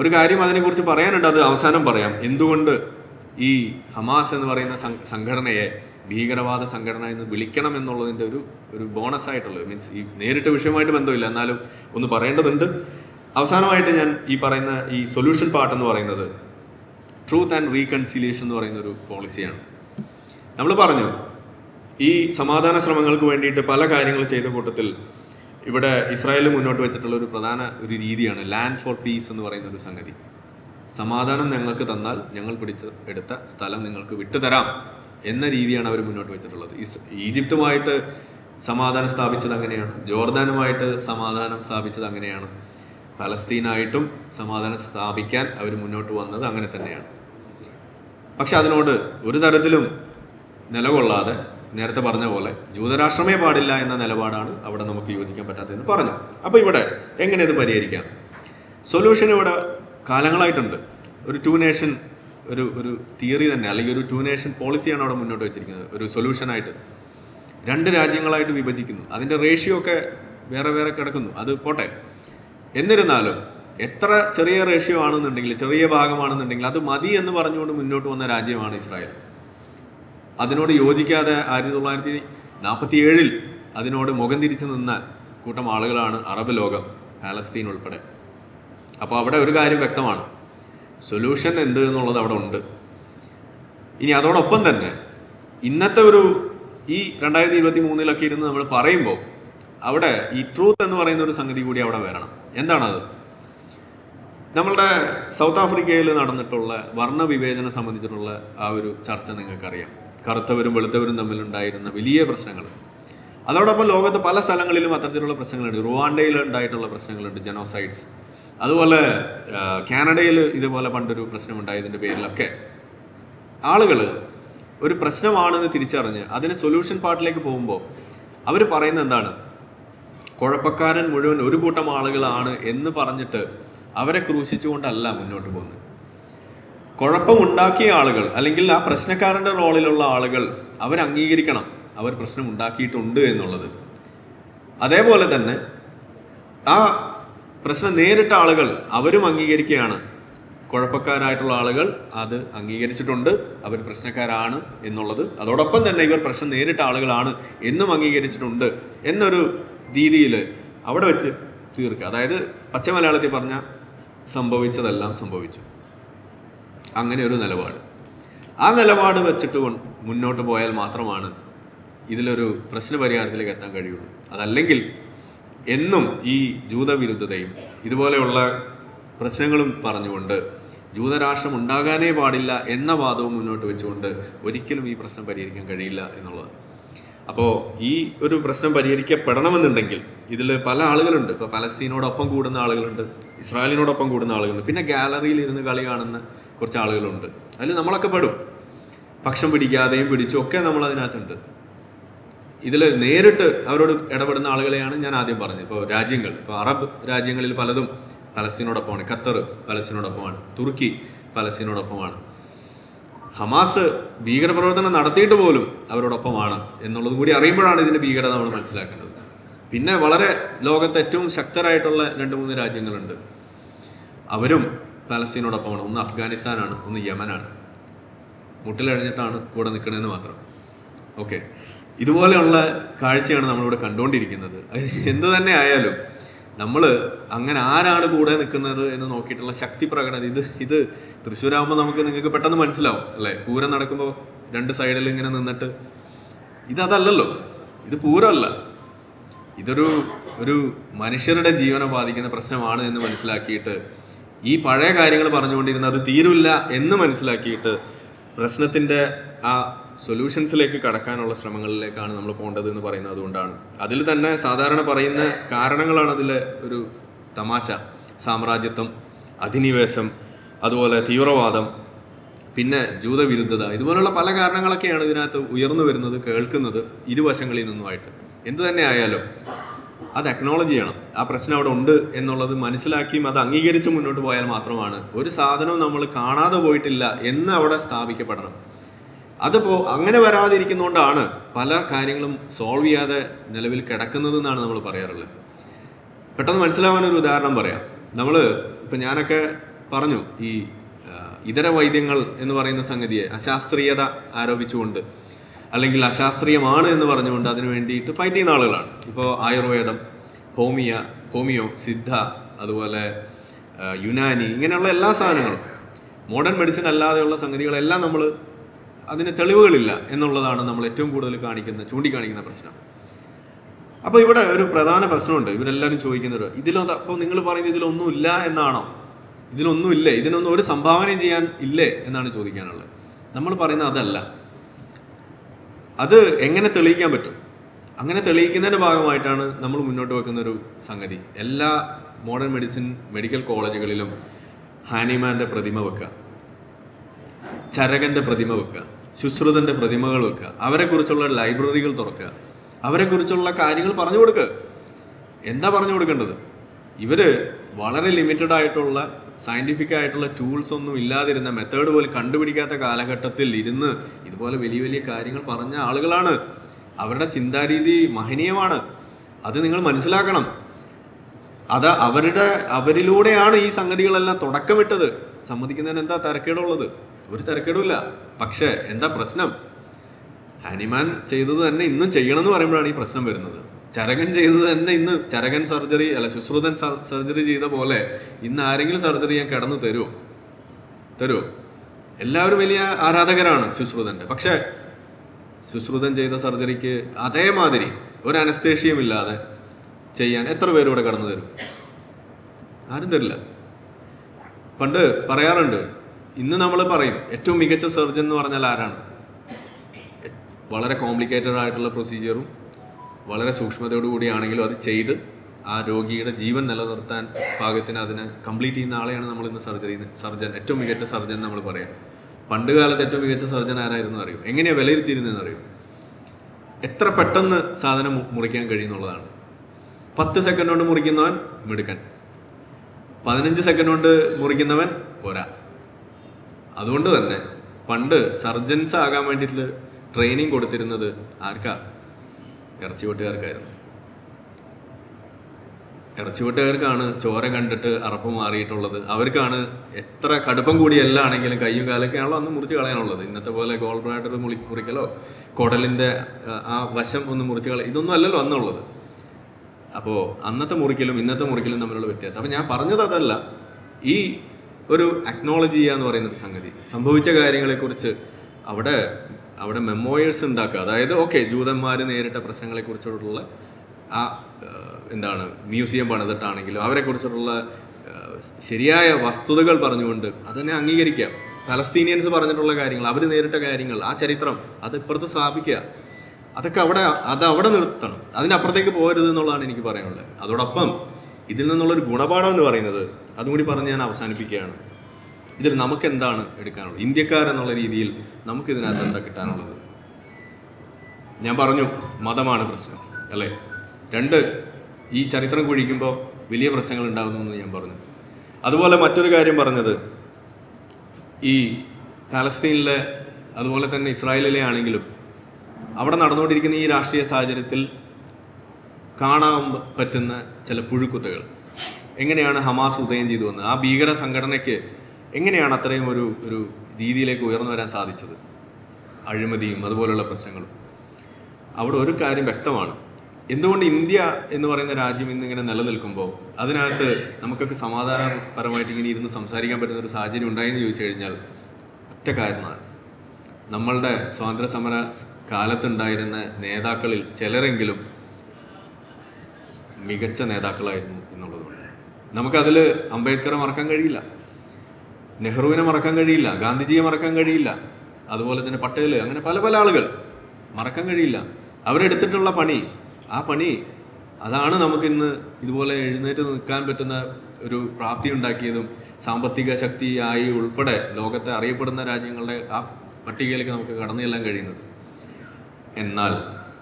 ഒരു കാര്യം അതിനെക്കുറിച്ച് പറയാനുണ്ട് അത് അവസാനം പറയാം. എന്തുകൊണ്ട് ഈ ഹമാസ് എന്ന് പറയുന്ന സംഘടനയെ ഭീകരവാദ സംഘടന എന്ന് വിളിക്കണം എന്നുള്ളതിന്റെ ഒരു ഒരു ബോണസ് ആയിട്ടുള്ളത് മീൻസ് ഈ നേരിട്ട് വിഷയമായിട്ട് ബന്ധമില്ല. എന്നാലും ഒന്ന് പറയേണ്ടതുണ്ട്. അവസാനമായിട്ട് ഞാൻ ഈ പറയുന്ന ഈ സൊല്യൂഷൻ പാർട്ട് എന്ന് പറയുന്നത് ട്രൂത്ത് ആൻഡ് റീകൺസിലിയേഷൻ എന്ന് പറയുന്ന ഒരു പോളിസിയാണ് നമ്മൾ പറഞ്ഞു ഈ സമാധാന ശ്രമങ്ങൾക്ക് വേണ്ടിയിട്ട് പല കാര്യങ്ങൾ ചെയ്ത കൂട്ടത്തിൽ ഇവിടെ ഇസ്രായേൽ മുന്നോട്ട് വെച്ചിട്ടുള്ള ഒരു പ്രധാന ഒരു രീതിയാണ് ലാൻഡ് ഫോർ പീസ് എന്ന് പറയുന്ന ഒരു സംഗതി. സമാധാനം ഞങ്ങൾക്ക് തന്നാൽ ഞങ്ങൾ പിടിച്ച് എടുത്ത സ്ഥലം നിങ്ങൾക്ക് വിട്ടുതരാം എന്ന രീതിയാണ് അവർ മുന്നോട്ട് വെച്ചിട്ടുള്ളത്. ഈജിപ്തുമായിട്ട് സമാധാനം സ്ഥാപിച്ചത് അങ്ങനെയാണ്. ജോർദാനുമായിട്ട് സമാധാനം സ്ഥാപിച്ചത് അങ്ങനെയാണ്. ഫലസ്തീനായിട്ടും സമാധാനം സ്ഥാപിക്കാൻ അവർ മുന്നോട്ട് വന്നത് അങ്ങനെ തന്നെയാണ്. പക്ഷെ അതിനോട് ഒരു തരത്തിലും നിലകൊള്ളാതെ നേരത്തെ പറഞ്ഞ പോലെ ജൂതരാഷ്ട്രമേ പാടില്ല എന്ന നിലപാടാണ് അവിടെ നമുക്ക് യോജിക്കാൻ പറ്റാത്തതെന്ന് പറഞ്ഞു. അപ്പോൾ ഇവിടെ എങ്ങനെ ഇത് പരിഹരിക്കാം? സൊല്യൂഷൻ ഇവിടെ കാലങ്ങളായിട്ടുണ്ട്. ഒരു ടു നേഷൻ ഒരു ഒരു തിയറി തന്നെ അല്ലെങ്കിൽ ഒരു ടു നേഷൻ പോളിസിയാണ് അവിടെ മുന്നോട്ട് വെച്ചിരിക്കുന്നത്. ഒരു സൊല്യൂഷനായിട്ട് രണ്ട് രാജ്യങ്ങളായിട്ട് വിഭജിക്കുന്നു. അതിന്റെ റേഷ്യോ ഒക്കെ വേറെ വേറെ കിടക്കുന്നു. അത് പോട്ടെ. എന്നിരുന്നാലും എത്ര ചെറിയ റേഷ്യോ ആണെന്നുണ്ടെങ്കിൽ ചെറിയ ഭാഗമാണെന്നുണ്ടെങ്കിൽ അത് മതി എന്ന് പറഞ്ഞുകൊണ്ട് മുന്നോട്ട് വന്ന രാജ്യമാണ് ഇസ്രായേൽ. അതിനോട് യോജിക്കാതെ ആയിരത്തി തൊള്ളായിരത്തി നാൽപ്പത്തി ഏഴിൽ അതിനോട് മുഖം തിരിച്ചു നിന്ന കൂട്ടം ആളുകളാണ് അറബ് ലോകം പാലസ്തീൻ ഉൾപ്പെടെ. അപ്പോൾ അവിടെ ഒരു കാര്യം വ്യക്തമാണ്. സൊല്യൂഷൻ എന്ത് എന്നുള്ളത് അവിടെ ഉണ്ട്. ഇനി അതോടൊപ്പം തന്നെ ഇന്നത്തെ ഒരു ഈ രണ്ടായിരത്തി ഇരുപത്തി മൂന്നിലൊക്കെ ഇരുന്ന് നമ്മൾ പറയുമ്പോൾ അവിടെ ഈ ട്രൂത്ത് എന്ന് പറയുന്ന ഒരു സംഗതി കൂടി അവിടെ വരണം. എന്താണത്? നമ്മളുടെ സൗത്ത് ആഫ്രിക്കയിൽ നടന്നിട്ടുള്ള വർണവിവേചനം സംബന്ധിച്ചിട്ടുള്ള ആ ഒരു ചർച്ച നിങ്ങൾക്കറിയാം. കറുത്തവരും വെളുത്തവരും തമ്മിലുണ്ടായിരുന്ന വലിയ പ്രശ്നങ്ങൾ. അതോടൊപ്പം ലോകത്ത് പല സ്ഥലങ്ങളിലും അത്തരത്തിലുള്ള പ്രശ്നങ്ങളുണ്ട്. റുവാണ്ടയിൽ ഉണ്ടായിട്ടുള്ള പ്രശ്നങ്ങളുണ്ട് ജനോസൈഡ്സ് അതുപോലെ കാനഡയിൽ ഇതുപോലെ പണ്ടൊരു പ്രശ്നമുണ്ടായതിന്റെ പേരിലൊക്കെ. ആളുകൾ ഒരു പ്രശ്നമാണെന്ന് തിരിച്ചറിഞ്ഞ് അതിന് സൊല്യൂഷൻ പാർട്ടിലേക്ക് പോകുമ്പോൾ അവർ പറയുന്നത് എന്താണ്? കുഴപ്പക്കാരൻ മുഴുവൻ ഒരു കൂട്ടം ആളുകളാണ് എന്ന് പറഞ്ഞിട്ട് അവരെ ക്രൂശിച്ചുകൊണ്ടല്ല മുന്നോട്ട് പോകുന്നത്. കുഴപ്പമുണ്ടാക്കിയ ആളുകൾ അല്ലെങ്കിൽ ആ പ്രശ്നക്കാരന്റെ റോളിലുള്ള ആളുകൾ അവർ അംഗീകരിക്കണം. അവർ പ്രശ്നം ഉണ്ടാക്കിയിട്ടുണ്ട് എന്നുള്ളത്. അതേപോലെ തന്നെ ആ പ്രശ്നം നേരിട്ട ആളുകൾ അവരും അംഗീകരിക്കുകയാണ്. കുഴപ്പക്കാരായിട്ടുള്ള ആളുകൾ അത് അംഗീകരിച്ചിട്ടുണ്ട്. അവർ പ്രശ്നക്കാരാണ് എന്നുള്ളത്. അതോടൊപ്പം തന്നെ ഇവർ പ്രശ്നം നേരിട്ട ആളുകളാണ് എന്നും അംഗീകരിച്ചിട്ടുണ്ട് എന്നൊരു രീതിയിൽ അവിടെ വെച്ച് തീർക്കുക. അതായത് പച്ച മലയാളത്തിൽ പറഞ്ഞ സംഭവിച്ചതെല്ലാം സംഭവിച്ചു. അങ്ങനെ ഒരു നിലപാട്. ആ നിലപാട് വെച്ചിട്ട് മുന്നോട്ട് പോയാൽ മാത്രമാണ് ഇതിലൊരു പ്രശ്ന പരിഹാരത്തിലേക്ക് എത്താൻ കഴിയുള്ളൂ. അതല്ലെങ്കിൽ എന്നും ഈ ജൂതവിരുദ്ധതയും ഇതുപോലെയുള്ള പ്രശ്നങ്ങളും പറഞ്ഞുകൊണ്ട് ജൂതരാഷ്ട്രം ഉണ്ടാകാനേ പാടില്ല എന്ന വാദവും മുന്നോട്ട് വെച്ചുകൊണ്ട് ഒരിക്കലും ഈ പ്രശ്നം പരിഹരിക്കാൻ കഴിയില്ല എന്നുള്ളത് അപ്പോൾ ഈ ഒരു പ്രശ്നം പരിഹരിക്കപ്പെടണമെന്നുണ്ടെങ്കിൽ ഇതിൽ പല ആളുകളുണ്ട്. ഇപ്പോൾ പലസ്തീനോടൊപ്പം കൂടുന്ന ആളുകളുണ്ട് ഇസ്രായേലിനോടൊപ്പം കൂടുന്ന ആളുകളുണ്ട് പിന്നെ ഗാലറിയിൽ ഇരുന്ന് കളി കാണുന്ന കുറച്ച് ആളുകളുണ്ട്. അതിൽ നമ്മളൊക്കെ പെടും. പക്ഷം പിടിക്കാതെയും പിടിച്ചും ഒക്കെ നമ്മൾ അതിനകത്തുണ്ട് ഇതിൽ നേരിട്ട് അവരോട് ഇടപെടുന്ന ആളുകളെയാണ് ഞാൻ ആദ്യം പറഞ്ഞത്. ഇപ്പോൾ രാജ്യങ്ങൾ ഇപ്പോൾ അറബ് രാജ്യങ്ങളിൽ പലതും പലസ്തീനോടൊപ്പമാണ് ഖത്തർ പലസ്തീനോടൊപ്പമാണ് തുർക്കി പലസ്തീനോടൊപ്പമാണ്. ഹമാസ് ഭീകരപ്രവർത്തനം നടത്തിയിട്ട് പോലും അവരോടൊപ്പമാണ് എന്നുള്ളത് കൂടി അറിയുമ്പോഴാണ് ഇതിന്റെ ഭീകരത നമ്മൾ മനസ്സിലാക്കേണ്ടത്. പിന്നെ വളരെ ലോകത്ത് ഏറ്റവും ശക്തരായിട്ടുള്ള രണ്ട് മൂന്ന് രാജ്യങ്ങളുണ്ട്. അവരും പലസ്തീനോടൊപ്പമാണ്. ഒന്ന് അഫ്ഗാനിസ്ഥാനാണ് ഒന്ന് യമനാണ്. മുട്ടിലഴിഞ്ഞിട്ടാണ് കൂടെ നിൽക്കണമെന്ന് മാത്രം. ഓക്കെ. ഇതുപോലെയുള്ള കാഴ്ചയാണ് നമ്മളിവിടെ കണ്ടുകൊണ്ടിരിക്കുന്നത്. എന്ത് തന്നെ ആയാലും നമ്മൾ അങ്ങനെ ആരാണ് കൂടെ നിൽക്കുന്നത് എന്ന് നോക്കിയിട്ടുള്ള ശക്തി പ്രകടനം ഇത് ഇത് തൃശ്ശൂരാകുമ്പോൾ നമുക്ക് നിങ്ങൾക്ക് പെട്ടെന്ന് മനസ്സിലാവും അല്ലേ? പൂരം നടക്കുമ്പോൾ രണ്ട് സൈഡിൽ ഇങ്ങനെ നിന്നിട്ട് ഇതല്ലല്ലോ ഇത് പൂരമല്ല. ഇതൊരു ഒരു മനുഷ്യരുടെ ജീവനെ ബാധിക്കുന്ന പ്രശ്നമാണ് എന്ന് മനസ്സിലാക്കിയിട്ട് ഈ പഴയ കാര്യങ്ങൾ പറഞ്ഞുകൊണ്ടിരുന്നത് തീരില്ല എന്ന് മനസ്സിലാക്കിയിട്ട് പ്രശ്നത്തിന്റെ ആ സൊല്യൂഷൻസിലേക്ക് കടക്കാനുള്ള ശ്രമങ്ങളിലേക്കാണ് നമ്മൾ പോകേണ്ടത് എന്ന് പറയുന്നത് അതുകൊണ്ടാണ്. അതിൽ തന്നെ സാധാരണ പറയുന്ന കാരണങ്ങളാണ് അതിലെ ഒരു തമാശ. സാമ്രാജ്യത്വം അധിനിവേശം അതുപോലെ തീവ്രവാദം പിന്നെ ജൂതവിരുദ്ധത. ഇതുപോലുള്ള പല കാരണങ്ങളൊക്കെയാണ് ഇതിനകത്ത് ഉയർന്നു വരുന്നത് കേൾക്കുന്നത് ഇരുവശങ്ങളിൽ നിന്നുമായിട്ട്. എന്തു തന്നെ ആയാലും അത് അക്നോളജ് ചെയ്യണം ആ പ്രശ്നം അവിടെ ഉണ്ട് എന്നുള്ളത് മനസ്സിലാക്കിയും അത് അംഗീകരിച്ച് മുന്നോട്ട് പോയാൽ മാത്രമാണ് ഒരു സാധനവും നമ്മൾ കാണാതെ പോയിട്ടില്ല എന്ന് അവിടെ സ്ഥാപിക്കപ്പെടണം. അതിപ്പോ അങ്ങനെ വരാതിരിക്കുന്നതുകൊണ്ടാണ് പല കാര്യങ്ങളും സോൾവ് ചെയ്യാതെ നിലവിൽ കിടക്കുന്നതെന്നാണ് നമ്മൾ പറയാറുള്ളത്. പെട്ടെന്ന് മനസ്സിലാവാൻ ഒരു ഉദാഹരണം പറയാം. നമ്മൾ ഇപ്പം ഞാനൊക്കെ പറഞ്ഞു ഈ ഇതര വൈദ്യങ്ങൾ എന്ന് പറയുന്ന സംഗതിയെ അശാസ്ത്രീയത ആരോപിച്ചുകൊണ്ട് അല്ലെങ്കിൽ അശാസ്ത്രീയമാണ് എന്ന് പറഞ്ഞുകൊണ്ട് അതിന് വേണ്ടിയിട്ട് ഫൈറ്റ് ചെയ്യുന്ന ആളുകളാണ്. ഇപ്പോൾ ആയുർവേദം ഹോമിയ ഹോമിയോ സിദ്ധ അതുപോലെ യുനാനി ഇങ്ങനെയുള്ള എല്ലാ സാധനങ്ങളും മോഡേൺ മെഡിസിൻ അല്ലാതെയുള്ള സംഗതികളെല്ലാം നമ്മൾ അതിന് തെളിവുകളില്ല എന്നുള്ളതാണ് നമ്മൾ ഏറ്റവും കൂടുതൽ കാണിക്കുന്ന ചൂണ്ടിക്കാണിക്കുന്ന പ്രശ്നം. അപ്പോൾ ഇവിടെ ഒരു പ്രധാന പ്രശ്നമുണ്ട്. ഇവരെല്ലാവരും ചോദിക്കുന്നത് ഇതിലൊന്ന് അപ്പോൾ നിങ്ങൾ പറയുന്നത് ഇതിലൊന്നും ഇല്ല എന്നാണോ? ഇതിലൊന്നും ഇല്ലേ? ഇതിനൊന്നും ഒരു സംഭാവനയും ചെയ്യാൻ ഇല്ലേ എന്നാണ് ചോദിക്കാനുള്ളത്. നമ്മൾ പറയുന്നത് അതല്ല. അത് എങ്ങനെ തെളിയിക്കാൻ പറ്റും? അങ്ങനെ തെളിയിക്കുന്നതിന്റെ ഭാഗമായിട്ടാണ് നമ്മൾ മുന്നോട്ട് വെക്കുന്ന ഒരു സംഗതി. എല്ലാ മോഡേൺ മെഡിസിൻ മെഡിക്കൽ കോളേജുകളിലും ഹാനിമാന്റെ പ്രതിമ വെക്കുക. ചരകന്റെ പ്രതിമ വെക്കുക. ശുശ്രുതന്റെ പ്രതിമകൾ വെക്കുക. അവരെക്കുറിച്ചുള്ള ലൈബ്രറികൾ തുറക്കുക. അവരെക്കുറിച്ചുള്ള കാര്യങ്ങൾ പറഞ്ഞു കൊടുക്കുക. എന്താ പറഞ്ഞു കൊടുക്കേണ്ടത്? ഇവർ വളരെ ലിമിറ്റഡ് ആയിട്ടുള്ള സയന്റിഫിക് ആയിട്ടുള്ള ടൂൾസ് ഒന്നും ഇല്ലാതിരുന്ന മെത്തേഡ് പോലും കണ്ടുപിടിക്കാത്ത കാലഘട്ടത്തിൽ ഇരുന്ന് ഇതുപോലെ വലിയ വലിയ കാര്യങ്ങൾ പറഞ്ഞ ആളുകളാണ്. അവരുടെ ചിന്താരീതി മഹനീയമാണ്. അത് നിങ്ങൾ മനസ്സിലാക്കണം. അത് അവരുടെ അവരിലൂടെയാണ് ഈ സംഗതികളെല്ലാം തുടക്കമിട്ടത്. സമ്മതിക്കുന്നതിന് എന്താ തിരക്കേടുള്ളത്? ഒരു തിരക്കേടുമില്ല. പക്ഷേ എന്താ പ്രശ്നം? ഹനിമാൻ ചെയ്തത് തന്നെ ഇന്നും ചെയ്യണം എന്ന് പറയുമ്പോഴാണ് ഈ പ്രശ്നം വരുന്നത്. ചരകൻ ചെയ്തത് തന്നെ ഇന്ന് ചരകൻ സർജറി അല്ല ശുശ്രുതൻ സർജറി ചെയ്ത പോലെ ഇന്ന് ആരെങ്കിലും സർജറി ചെയ്യാൻ കിടന്നു തരുമോ തരുമോ എല്ലാവരും വലിയ ആരാധകരാണ് ശുശ്രുതന്റെ പക്ഷേ ശുശ്രുതൻ ചെയ്ത സർജറിക്ക് അതേമാതിരി ഒരു അനസ്തേഷ്യയും ഇല്ലാതെ ചെയ്യാൻ എത്ര പേര് ഇവിടെ കടന്നു തരും? ആരും തരില്ല. പണ്ട് പറയാറുണ്ട് ഇന്ന് നമ്മൾ പറയും ഏറ്റവും മികച്ച സർജൻ എന്ന് പറഞ്ഞാൽ ആരാണ്? വളരെ കോംപ്ലിക്കേറ്റഡ് ആയിട്ടുള്ള പ്രൊസീജിയറും വളരെ സൂക്ഷ്മതയോടു കൂടിയാണെങ്കിലും അത് ചെയ്ത് ആ രോഗിയുടെ ജീവൻ നിലനിർത്താൻ പാകത്തിന് അതിനെ കംപ്ലീറ്റ് ചെയ്യുന്ന ആളെയാണ് നമ്മൾ ഇന്ന് സർജറി സർജൻ ഏറ്റവും മികച്ച സർജൻ നമ്മൾ പറയാം. പണ്ട് കാലത്ത് ഏറ്റവും മികച്ച സർജൻ ആരായിരുന്നു അറിയും? എങ്ങനെയാണ് വിലയിരുത്തിയിരുന്നതെന്ന് അറിയും? എത്ര പെട്ടെന്ന് സാധനം മുറിക്കാൻ കഴിയുന്നുള്ളതാണ് പത്ത് സെക്കൻഡ് കൊണ്ട് മുറിക്കുന്നവൻ മിടുക്കൻ. പതിനഞ്ച് സെക്കൻഡ് കൊണ്ട് മുറിക്കുന്നവൻ പോരാ. അതുകൊണ്ട് തന്നെ പണ്ട് സർജൻസ് ആകാൻ വേണ്ടിയിട്ടുള്ള ട്രെയിനിങ് കൊടുത്തിരുന്നത് ആർക്കാ? ഇറച്ചി വെട്ടുകാർക്കായിരുന്നു ഇറച്ചി വെട്ടുകാർക്കാണ് ചോര കണ്ടിട്ട് അറപ്പ് മാറിയിട്ടുള്ളത്. അവർക്കാണ് എത്ര കടുപ്പം കൂടി എല്ലാം ആണെങ്കിലും കയ്യും കാലൊക്കെയാണല്ലോ അന്ന് മുറിച്ച് കളയാനുള്ളത്. ഇന്നത്തെ പോലെ ഗോൾ ബ്രാഡർ മുളി മുറിക്കലോ കുടലിന്റെ ആ, ആ വശം ഒന്ന് മുറിച്ച് കളയ ഇതൊന്നും അല്ലല്ലോ അന്നുള്ളത്. അപ്പോൾ അന്നത്തെ മുറിക്കലും ഇന്നത്തെ മുറിക്കലും തമ്മിലുള്ള വ്യത്യാസം. അപ്പോൾ ഞാൻ പറഞ്ഞത് അതല്ല. ഈ ഒരു അക്നോളജ് ചെയ്യുക എന്ന് പറയുന്ന ഒരു സംഗതി. സംഭവിച്ച കാര്യങ്ങളെക്കുറിച്ച് അവിടെ അവിടെ മെമ്മോയേഴ്സ് ഉണ്ടാക്കുക. അതായത് ഓക്കെ ജൂതന്മാർ നേരിട്ട പ്രശ്നങ്ങളെക്കുറിച്ചുള്ള ആ എന്താണ് മ്യൂസിയം പണിതിട്ടാണെങ്കിലും അവരെക്കുറിച്ചിട്ടുള്ള ശരിയായ വസ്തുതകൾ പറഞ്ഞുകൊണ്ട് അതിനെ അംഗീകരിക്കുക. പലസ്തീനിയൻസ് പറഞ്ഞിട്ടുള്ള കാര്യങ്ങൾ അവർ നേരിട്ട കാര്യങ്ങൾ ആ ചരിത്രം അത് ഇപ്പുറത്ത് സ്ഥാപിക്കുക. അതൊക്കെ അവിടെ അത് അവിടെ നിർത്തണം. അതിനപ്പുറത്തേക്ക് പോകരുത് എന്നുള്ളതാണ് എനിക്ക് പറയാനുള്ളത്. അതോടൊപ്പം ഇതിൽ നിന്നുള്ളൊരു ഗുണപാഠം എന്ന് പറയുന്നത് അതും കൂടി പറഞ്ഞ് ഞാൻ അവസാനിപ്പിക്കുകയാണ്. ഇതിൽ നമുക്ക് എന്താണ് എടുക്കാനുള്ളത്? ഇന്ത്യക്കാർ എന്നുള്ള രീതിയിൽ നമുക്ക് ഇതിനകത്ത് എന്താ കിട്ടാനുള്ളത്? ഞാൻ പറഞ്ഞു മതമാണ് പ്രശ്നം അല്ലേ? രണ്ട് ഈ ചരിത്രം കുഴിക്കുമ്പോൾ വലിയ പ്രശ്നങ്ങൾ ഉണ്ടാകുന്നു എന്ന് ഞാൻ പറഞ്ഞു. അതുപോലെ മറ്റൊരു കാര്യം പറഞ്ഞത് ഈ പാലസ്തീനിലെ അതുപോലെ തന്നെ ഇസ്രായേലിലെ ആണെങ്കിലും അവിടെ നടന്നുകൊണ്ടിരിക്കുന്ന ഈ രാഷ്ട്രീയ സാഹചര്യത്തിൽ കാണാൻ പറ്റുന്ന ചില പുഴുക്കുത്തകൾ. എങ്ങനെയാണ് ഹമാസ് ഉദയം ചെയ്തു വന്നത്? ആ ഭീകര സംഘടനയ്ക്ക് എങ്ങനെയാണ് അത്രയും ഒരു ഒരു രീതിയിലേക്ക് ഉയർന്നു വരാൻ സാധിച്ചത്? അഴിമതിയും അതുപോലുള്ള പ്രശ്നങ്ങളും. അവിടെ ഒരു കാര്യം വ്യക്തമാണ്. എന്തുകൊണ്ട് ഇന്ത്യ എന്ന് പറയുന്ന രാജ്യം ഇന്നിങ്ങനെ നിലനിൽക്കുമ്പോൾ അതിനകത്ത് നമുക്കൊക്കെ സമാധാനപരമായിട്ട് ഇങ്ങനെ ഇരുന്ന് സംസാരിക്കാൻ പറ്റുന്ന ഒരു സാഹചര്യം ഉണ്ടായെന്ന് ചോദിച്ചു കഴിഞ്ഞാൽ ഒറ്റ കാരണമാണ്. നമ്മളുടെ സ്വാതന്ത്ര്യ സമര കാലത്തുണ്ടായിരുന്ന നേതാക്കളിൽ ചിലരെങ്കിലും മികച്ച നേതാക്കളായിരുന്നു എന്നുള്ളതുകൊണ്ട്. നമുക്കതിൽ അംബേദ്കറെ മറക്കാൻ കഴിയില്ല. നെഹ്റുവിനെ മറക്കാൻ കഴിയില്ല. ഗാന്ധിജിയെ മറക്കാൻ കഴിയില്ല. അതുപോലെ തന്നെ പട്ടേൽ അങ്ങനെ പല പല ആളുകൾ മറക്കാൻ കഴിയില്ല. അവരെടുത്തിട്ടുള്ള പണി ആ പണി അതാണ് നമുക്കിന്ന് ഇതുപോലെ എഴുന്നേറ്റ് നിൽക്കാൻ പറ്റുന്ന ഒരു പ്രാപ്തി ഉണ്ടാക്കിയതും സാമ്പത്തിക ശക്തിയായി ഉൾപ്പെടെ ലോകത്തെ അറിയപ്പെടുന്ന രാജ്യങ്ങളുടെ ആ പട്ടികയിലേക്ക് നമുക്ക് കടന്നു ചെല്ലാൻ കഴിയുന്നത്. എന്നാൽ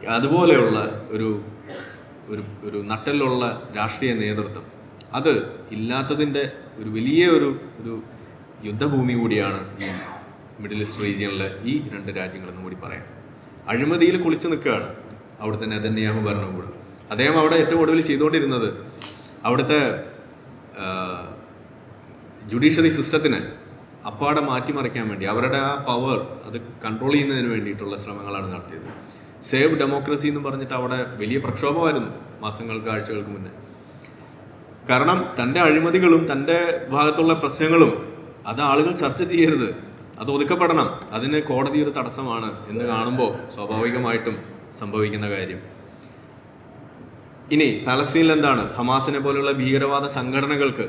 അതുപോലെയുള്ള ഒരു ഒരു ഒരു നട്ടലുള്ള രാഷ്ട്രീയ നേതൃത്വം. അത് ഇല്ലാത്തതിന്റെ ഒരു വലിയ ഒരു ഒരു യുദ്ധഭൂമി കൂടിയാണ് ഈ മിഡിൽ ഈസ്റ്റ് റീജിയനിലെ ഈ രണ്ട് രാജ്യങ്ങളെന്നും കൂടി പറയാം. അഴിമതിയിൽ കുളിച്ചു നിൽക്കുകയാണ് അവിടുത്തെ നെതന്യാഹു ഭരണകൂടം. അദ്ദേഹം അവിടെ ഏറ്റവും ഒടുവിൽ ചെയ്തുകൊണ്ടിരുന്നത് അവിടുത്തെ ജുഡീഷ്യറി സിസ്റ്റത്തിനെ അപ്പാടെ മാറ്റിമറിക്കാൻ വേണ്ടി അവരുടെ ആ പവർ അത് കൺട്രോൾ ചെയ്യുന്നതിന് വേണ്ടിയിട്ടുള്ള ശ്രമങ്ങളാണ് നടത്തിയത്. സേവ് ഡെമോക്രസി എന്ന് പറഞ്ഞിട്ട് അവിടെ വലിയ പ്രക്ഷോഭമായിരുന്നു മാസങ്ങൾക്ക് ആഴ്ചകൾക്ക് മുന്നേ. കാരണം തന്റെ അഴിമതികളും തന്റെ ഭാഗത്തുള്ള പ്രശ്നങ്ങളും അത് ആളുകൾ ചർച്ച ചെയ്യരുത്. അത് ഒതുക്കപ്പെടണം. അതിന് കോടതി ഒരു തടസ്സമാണ് എന്ന് കാണുമ്പോൾ സ്വാഭാവികമായിട്ടും സംഭവിക്കുന്ന കാര്യം. ഇനി പലസ്തീനിൽ എന്താണ്? ഹമാസിനെ പോലുള്ള ഭീകരവാദ സംഘടനകൾക്ക്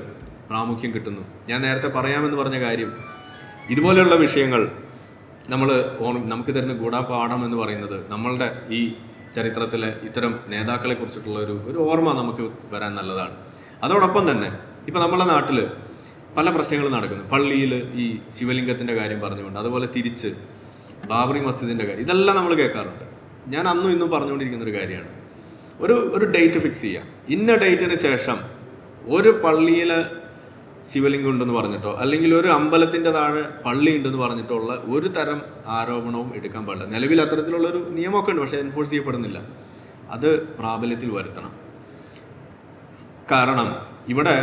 പ്രാമുഖ്യം കിട്ടുന്നു. ഞാൻ നേരത്തെ പറയാമെന്ന് പറഞ്ഞ കാര്യം ഇതുപോലെയുള്ള വിഷയങ്ങൾ നമ്മൾ നമുക്ക് തരുന്ന ഗുണപാഠം എന്ന് പറയുന്നത് നമ്മളുടെ ഈ ചരിത്രത്തിലെ ഇത്തരം നേതാക്കളെ കുറിച്ചിട്ടുള്ള ഒരു ഒരു ഓർമ്മ നമുക്ക് വരാൻ നല്ലതാണ്. അതോടൊപ്പം തന്നെ ഇപ്പം നമ്മുടെ നാട്ടിൽ പല പ്രശ്നങ്ങളും നടക്കുന്നു. പള്ളിയിൽ ഈ ശിവലിംഗത്തിന്റെ കാര്യം പറഞ്ഞുകൊണ്ട് അതുപോലെ തിരിച്ച് ബാബറി മസ്ജിദിന്റെ കാര്യം ഇതെല്ലാം നമ്മൾ കേൾക്കാറുണ്ട്. ഞാൻ അന്നും ഇന്നും പറഞ്ഞുകൊണ്ടിരിക്കുന്ന ഒരു കാര്യമാണ്. ഒരു ഒരു ഡേറ്റ് ഫിക്സ് ചെയ്യുക ഇന്ന ഡേറ്റിന് ശേഷം ഒരു പള്ളിയിൽ ശിവലിംഗം ഉണ്ടെന്ന് പറഞ്ഞിട്ടോ? അല്ലെങ്കിൽ ഒരു അമ്പലത്തിന്റെ താഴെ പള്ളി ഉണ്ടെന്ന് പറഞ്ഞിട്ടോ ഉള്ള ഒരു തരം ആരോപണവും എടുക്കാൻ പാടില്ല. നിലവിൽ അത്തരത്തിലുള്ള ഒരു നിയമമൊക്കെ ഉണ്ട് പക്ഷേ എൻഫോഴ്സ് ചെയ്യപ്പെടുന്നില്ല. അത് പ്രാബല്യത്തിൽ വരുത്തണം. കാരണം ഇവിടെ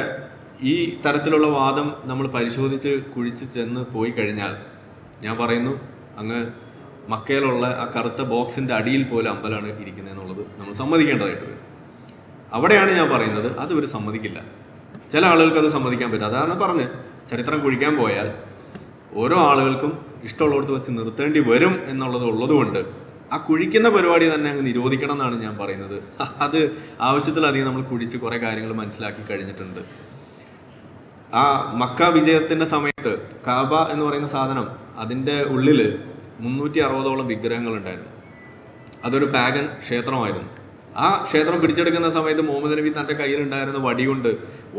ഈ തരത്തിലുള്ള വാദം നമ്മൾ പരിശോധിച്ച് കുഴിച്ച് ചെന്ന് പോയി കഴിഞ്ഞാൽ ഞാൻ പറയുന്നു അങ്ങ് മക്കയിലുള്ള ആ കറുത്ത ബോക്സിന്റെ അടിയിൽ പോലും അമ്പലമാണ് ഇരിക്കുന്നത് എന്നുള്ളത് നമ്മൾ സമ്മതിക്കേണ്ടതായിട്ട് വരും. അവിടെയാണ് ഞാൻ പറയുന്നത് അത് ഇവർ സമ്മതിക്കില്ല. ചില ആളുകൾക്ക് അത് സമ്മതിക്കാൻ പറ്റും. അതാണ് പറഞ്ഞ് ചരിത്രം കുഴിക്കാൻ പോയാൽ ഓരോ ആളുകൾക്കും ഇഷ്ടമുള്ളിടത്ത് വെച്ച് നിർത്തേണ്ടി വരും എന്നുള്ളത് ഉള്ളതുകൊണ്ട് ആ കുഴിക്കുന്ന പരിപാടി തന്നെ അങ്ങ് നിരോധിക്കണം എന്നാണ് ഞാൻ പറയുന്നത്. അത് ആവശ്യത്തിലധികം നമ്മൾ കുഴിച്ച് കുറേ കാര്യങ്ങൾ മനസ്സിലാക്കി കഴിഞ്ഞിട്ടുണ്ട്. ആ മക്ക വിജയത്തിന്റെ സമയത്ത് കാബ എന്ന് പറയുന്ന സാധനം അതിന്റെ ഉള്ളിൽ മുന്നൂറ്റി അറുപതോളം വിഗ്രഹങ്ങൾ ഉണ്ടായിരുന്നു അതൊരു പാഗൻ ക്ഷേത്രമായിരുന്നു. ആ ക്ഷേത്രം പിടിച്ചെടുക്കുന്ന സമയത്ത് മുഹമ്മദ് നബി തന്റെ കയ്യിലുണ്ടായിരുന്ന വടികൊണ്ട്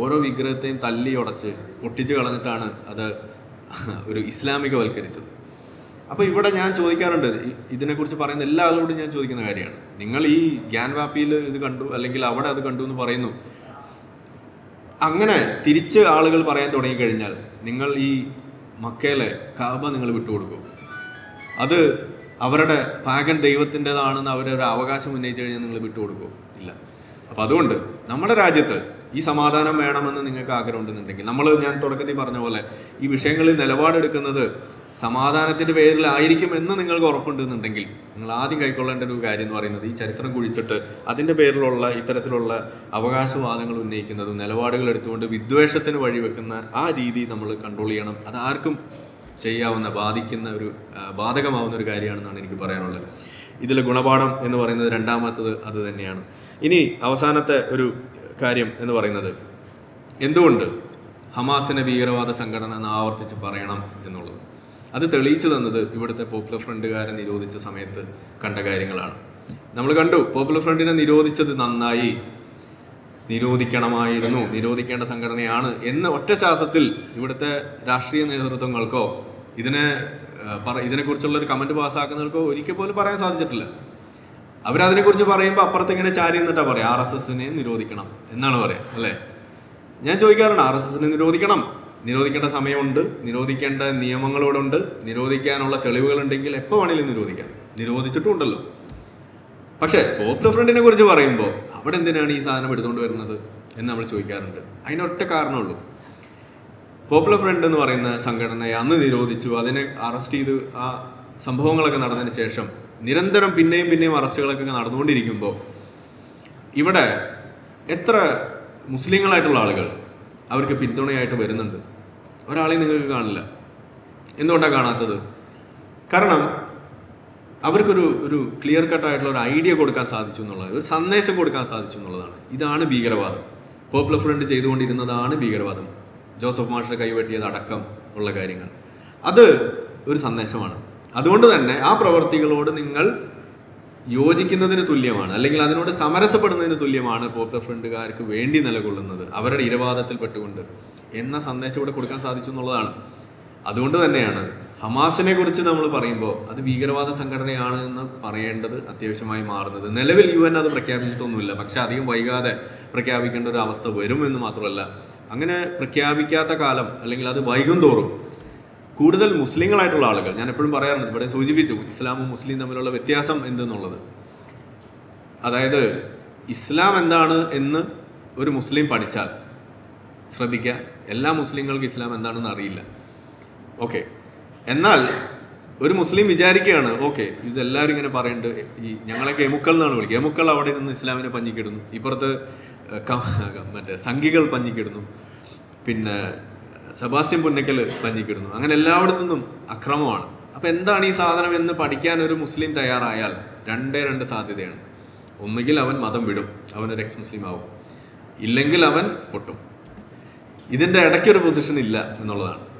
ഓരോ വിഗ്രഹത്തെയും തല്ലി ഉടച്ച് പൊട്ടിച്ചു കളഞ്ഞിട്ടാണ് അത് ഒരു ഇസ്ലാമികവൽക്കരിച്ചത്. അപ്പോൾ ഇവിടെ ഞാൻ ചോദിക്കാറുണ്ട് ഇതിനെക്കുറിച്ച് പറയുന്ന എല്ലാ ആളോടും ഞാൻ ചോദിക്കുന്ന കാര്യമാണ്. നിങ്ങൾ ഈ ഗ്യാൻവാപ്പിയിൽ ഇത് കണ്ടു അല്ലെങ്കിൽ അവിടെ അത് കണ്ടു എന്ന് പറയുന്നു. അങ്ങനെ തിരിച്ച് ആളുകൾ പറയാൻ തുടങ്ങിക്കഴിഞ്ഞാൽ നിങ്ങൾ ഈ മക്കയിലെ കാബ നിങ്ങൾ വിട്ടുകൊടുക്കും. അത് അവരുടെ പാഗൻ ദൈവത്തിന്റെതാണെന്ന് അവരൊരു അവകാശം ഉന്നയിച്ചു കഴിഞ്ഞാൽ നിങ്ങൾ വിട്ടുകൊടുക്കും? ഇല്ല. അപ്പോൾ അതുകൊണ്ട് നമ്മുടെ രാജ്യത്ത് ഈ സമാധാനം വേണമെന്ന് നിങ്ങൾക്ക് ആഗ്രഹമുണ്ടെന്നുണ്ടെങ്കിൽ നമ്മൾ ഞാൻ തുടക്കത്തിൽ പറഞ്ഞ പോലെ ഈ വിഷയങ്ങളിൽ നിലപാടെടുക്കുന്നത് സമാധാനത്തിന്റെ പേരിലായിരിക്കും എന്ന് നിങ്ങൾക്ക് ഉറപ്പുണ്ടെന്നുണ്ടെങ്കിൽ നിങ്ങൾ ആദ്യം കൈക്കൊള്ളേണ്ട ഒരു കാര്യം എന്ന് പറയുന്നത് ഈ ചരിത്രം കുഴിച്ചിട്ട് അതിന്റെ പേരിലുള്ള ഇത്തരത്തിലുള്ള അവകാശവാദങ്ങൾ ഉന്നയിക്കുന്നതും നിലപാടുകൾ എടുത്തുകൊണ്ട് വിദ്വേഷത്തിന് വഴിവെക്കുന്ന ആ രീതി നമ്മൾ കൺട്രോൾ ചെയ്യണം. അത് ആർക്കും ചെയ്യാവുന്ന ബാധിക്കുന്ന ഒരു ബാധകമാവുന്ന ഒരു കാര്യമാണെന്നാണ് എനിക്ക് പറയാനുള്ളത്. ഇതിൽ ഗുണപാഠം എന്ന് പറയുന്നത് രണ്ടാമത്തത് അത് തന്നെയാണ്. ഇനി അവസാനത്തെ ഒരു കാര്യം എന്ന് പറയുന്നത് എന്തുകൊണ്ട് ഹമാസിനെ ഭീകരവാദ സംഘടന എന്ന് ആവർത്തിച്ച് പറയണം എന്നുള്ളത്? അത് തെളിയിച്ചു തന്നത് ഇവിടുത്തെ പോപ്പുലർ ഫ്രണ്ടുകാരെ നിരോധിച്ച സമയത്ത് കണ്ട കാര്യങ്ങളാണ്. നമ്മൾ കണ്ടു പോപ്പുലർ ഫ്രണ്ടിനെ നിരോധിച്ചത് നന്നായി നിരോധിക്കണമായിരുന്നു. നിരോധിക്കേണ്ട സംഘടനയാണ് എന്ന ഒറ്റ ശ്വാസത്തിൽ ഇവിടുത്തെ രാഷ്ട്രീയ നേതൃത്വങ്ങൾക്കോ ഇതിനെ ഇതിനെക്കുറിച്ചുള്ള ഒരു കമന്റ് പാസ്സാക്കുന്നവർക്കോ ഒരിക്കൽ പോലും പറയാൻ സാധിച്ചിട്ടില്ല. അവരതിനെക്കുറിച്ച് പറയുമ്പോൾ അപ്പുറത്ത് ഇങ്ങനെ ചാരി എന്നിട്ടാ പറയാം ആർ എസ് എസിനെ നിരോധിക്കണം എന്നാണ് പറയുക അല്ലേ? ഞാൻ ചോദിക്കാറുണ്ട് ആർ എസ് എസിനെ നിരോധിക്കണം. നിരോധിക്കേണ്ട സമയമുണ്ട് നിരോധിക്കേണ്ട നിയമങ്ങളോടുണ്ട് നിരോധിക്കാനുള്ള തെളിവുകളുണ്ടെങ്കിൽ എപ്പോൾ വേണമെങ്കിലും നിരോധിക്കാം. നിരോധിച്ചിട്ടുണ്ടല്ലോ. പക്ഷേ പോപ്പുലർ ഫ്രണ്ടിനെ കുറിച്ച് പറയുമ്പോൾ അവിടെ എന്തിനാണ് ഈ സാധനം എടുത്തുകൊണ്ട് വരുന്നത് എന്ന് നമ്മൾ ചോദിക്കാറുണ്ട്. അതിനൊറ്റ കാരണമുള്ളൂ പോപ്പുലർ ഫ്രണ്ട് എന്ന് പറയുന്ന സംഘടനയെ അന്ന് നിരോധിച്ചു. അതിനെ അറസ്റ്റ് ചെയ്ത് ആ സംഭവങ്ങളൊക്കെ നടന്നതിന് ശേഷം നിരന്തരം പിന്നെയും പിന്നെയും അറസ്റ്റുകളൊക്കെ നടന്നുകൊണ്ടിരിക്കുമ്പോൾ ഇവിടെ എത്ര മുസ്ലിങ്ങളായിട്ടുള്ള ആളുകൾ അവർക്ക് പിന്തുണയായിട്ട് വരുന്നുണ്ട്? ഒരാളെയും നിങ്ങൾക്ക് കാണില്ല. എന്തുകൊണ്ടാണ് കാണാത്തത്? കാരണം അവർക്കൊരു ഒരു ക്ലിയർ കട്ടായിട്ടുള്ള ഒരു ഐഡിയ കൊടുക്കാൻ സാധിച്ചു എന്നുള്ളത് ഒരു സന്ദേശം കൊടുക്കാൻ സാധിച്ചു എന്നുള്ളതാണ്. ഇതാണ് ഭീകരവാദം. പോപ്പുലർ ഫ്രണ്ട് ചെയ്തുകൊണ്ടിരുന്നതാണ് ഭീകരവാദം. ജോസഫ് മാഷിനെ കൈവെട്ടിയത് അടക്കം ഉള്ള കാര്യങ്ങൾ. അത് ഒരു സന്ദേശമാണ്. അതുകൊണ്ട് തന്നെ ആ പ്രവർത്തികളോട് നിങ്ങൾ യോജിക്കുന്നതിന് തുല്യമാണ്. അല്ലെങ്കിൽ അതിനോട് സമരസപ്പെടുന്നതിന് തുല്യമാണ് പോപ്പുലർ ഫ്രണ്ടുകാർക്ക് വേണ്ടി നിലകൊള്ളുന്നത്. അവരുടെ ഇരവാദത്തിൽ പെട്ടുകൊണ്ട് എന്ന സന്ദേശം ഇവിടെ കൊടുക്കാൻ സാധിച്ചു എന്നുള്ളതാണ്. അതുകൊണ്ട് തന്നെയാണ് ഹമാസിനെ കുറിച്ച് നമ്മൾ പറയുമ്പോൾ അത് ഭീകരവാദ സംഘടനയാണ് എന്ന് പറയേണ്ടത് അത്യാവശ്യമായി മാറുന്നത്. നിലവിൽ യു എൻ അത് പ്രഖ്യാപിച്ചിട്ടൊന്നുമില്ല. പക്ഷെ അധികം വൈകാതെ പ്രഖ്യാപിക്കേണ്ട ഒരു അവസ്ഥ വരും എന്ന് മാത്രമല്ല അങ്ങനെ പ്രഖ്യാപിക്കാത്ത കാലം അല്ലെങ്കിൽ അത് വൈകും തോറും കൂടുതൽ മുസ്ലിങ്ങളായിട്ടുള്ള ആളുകൾ ഞാൻ എപ്പോഴും പറയാറുണ്ട് ഇവിടെ സൂചിപ്പിച്ചു ഇസ്ലാമും മുസ്ലിം തമ്മിലുള്ള വ്യത്യാസം എന്തെന്നുള്ളത്. അതായത് ഇസ്ലാം എന്താണ് എന്ന് ഒരു മുസ്ലിം പഠിച്ചാൽ ശ്രദ്ധിക്കുക എല്ലാ മുസ്ലിങ്ങൾക്കും ഇസ്ലാം എന്താണെന്ന് അറിയില്ല. ഓക്കെ. എന്നാൽ ഒരു മുസ്ലിം വിചാരിക്കുകയാണ് ഓക്കെ ഇതെല്ലാവരും ഇങ്ങനെ പറയുന്നുണ്ട് ഈ ഞങ്ങളൊക്കെ എമുക്കൾ എന്നാണ് വിളിക്കുക. എമുക്കൾ അവിടെ ഇരുന്ന് ഇസ്ലാമിനെ പഞ്ഞിക്കിടുന്നു. ഇപ്പുറത്ത് മറ്റേ സംഘികൾ പഞ്ഞിക്കിടുന്നു. പിന്നെ സെബാസ്റ്റ്യൻ പുന്നക്കൽ പഞ്ഞിക്കിടുന്നു. അങ്ങനെ എല്ലായിടത്തു നിന്നും അക്രമമാണ്. അപ്പം എന്താണ് ഈ സാധനം എന്ന് പഠിക്കാൻ ഒരു മുസ്ലിം തയ്യാറായാൽ രണ്ടേ രണ്ട് സാധ്യതയാണ്. ഒന്നുകിൽ അവൻ മതം വിടും അവൻ ഒരു എക്സ് മുസ്ലിം ആവും. ഇല്ലെങ്കിൽ അവൻ പൊട്ടും. ഇതിന്റെ ഇടയ്ക്കൊരു പൊസിഷൻ ഇല്ല എന്നുള്ളതാണ്.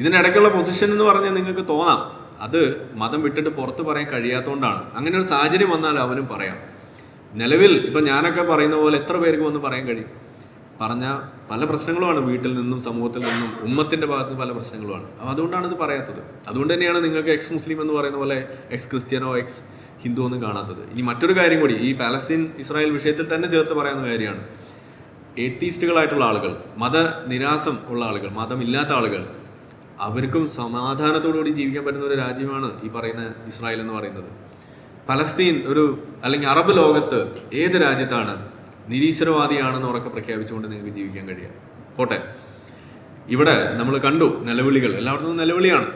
ഇതിന്റെ ഇടയ്ക്കുള്ള പൊസിഷൻ എന്ന് പറഞ്ഞാൽ നിങ്ങൾക്ക് തോന്നാം. അത് മതം വിട്ടിട്ട് പുറത്ത് പറയാൻ കഴിയാത്തതുകൊണ്ടാണ് അങ്ങനെ ഒരു സാഹചര്യം വന്നാൽ അവനും പറയാം. നിലവിൽ ഇപ്പം ഞാനൊക്കെ പറയുന്ന പോലെ എത്ര പേർക്ക് വന്ന് പറയാൻ കഴിയും? പറഞ്ഞ പല പ്രശ്നങ്ങളുമാണ് വീട്ടിൽ നിന്നും സമൂഹത്തിൽ നിന്നും ഉമ്മത്തിന്റെ ഭാഗത്ത് പല പ്രശ്നങ്ങളുമാണ്. അപ്പോൾ അതുകൊണ്ടാണ് ഇത് പറയാത്തത്. അതുകൊണ്ട് തന്നെയാണ് നിങ്ങൾക്ക് എക്സ് മുസ്ലിം എന്ന് പറയുന്ന പോലെ എക്സ് ക്രിസ്ത്യാനോ എക്സ് ഹിന്ദു ഒന്നും കാണാത്തത്. ഇനി മറ്റൊരു കാര്യം കൂടി ഈ പാലസ്തീൻ ഇസ്രായേൽ വിഷയത്തിൽ തന്നെ ചേർത്ത് പറയുന്ന കാര്യമാണ്. ഏത്തീസ്റ്റുകളായിട്ടുള്ള ആളുകൾ മത നിരാസം ഉള്ള ആളുകൾ മതമില്ലാത്ത ആളുകൾ അവർക്കും സമാധാനത്തോടുകൂടി ജീവിക്കാൻ പറ്റുന്ന ഒരു രാജ്യമാണ് ഈ പറയുന്ന ഇസ്രായേൽ എന്ന് പറയുന്നത്. പലസ്തീൻ ഒരു അല്ലെങ്കിൽ അറബ് ലോകത്ത് ഏത് രാജ്യത്താണ് നിരീശ്വരവാദിയാണെന്ന് ഉറക്കെ പ്രഖ്യാപിച്ചുകൊണ്ട് നിങ്ങൾക്ക് ജീവിക്കാൻ കഴിയുക. പോട്ടെ. ഇവിടെ നമ്മൾ കണ്ടു നിലവിളികൾ. എല്ലായിടത്തും നിലവിളിയാണ്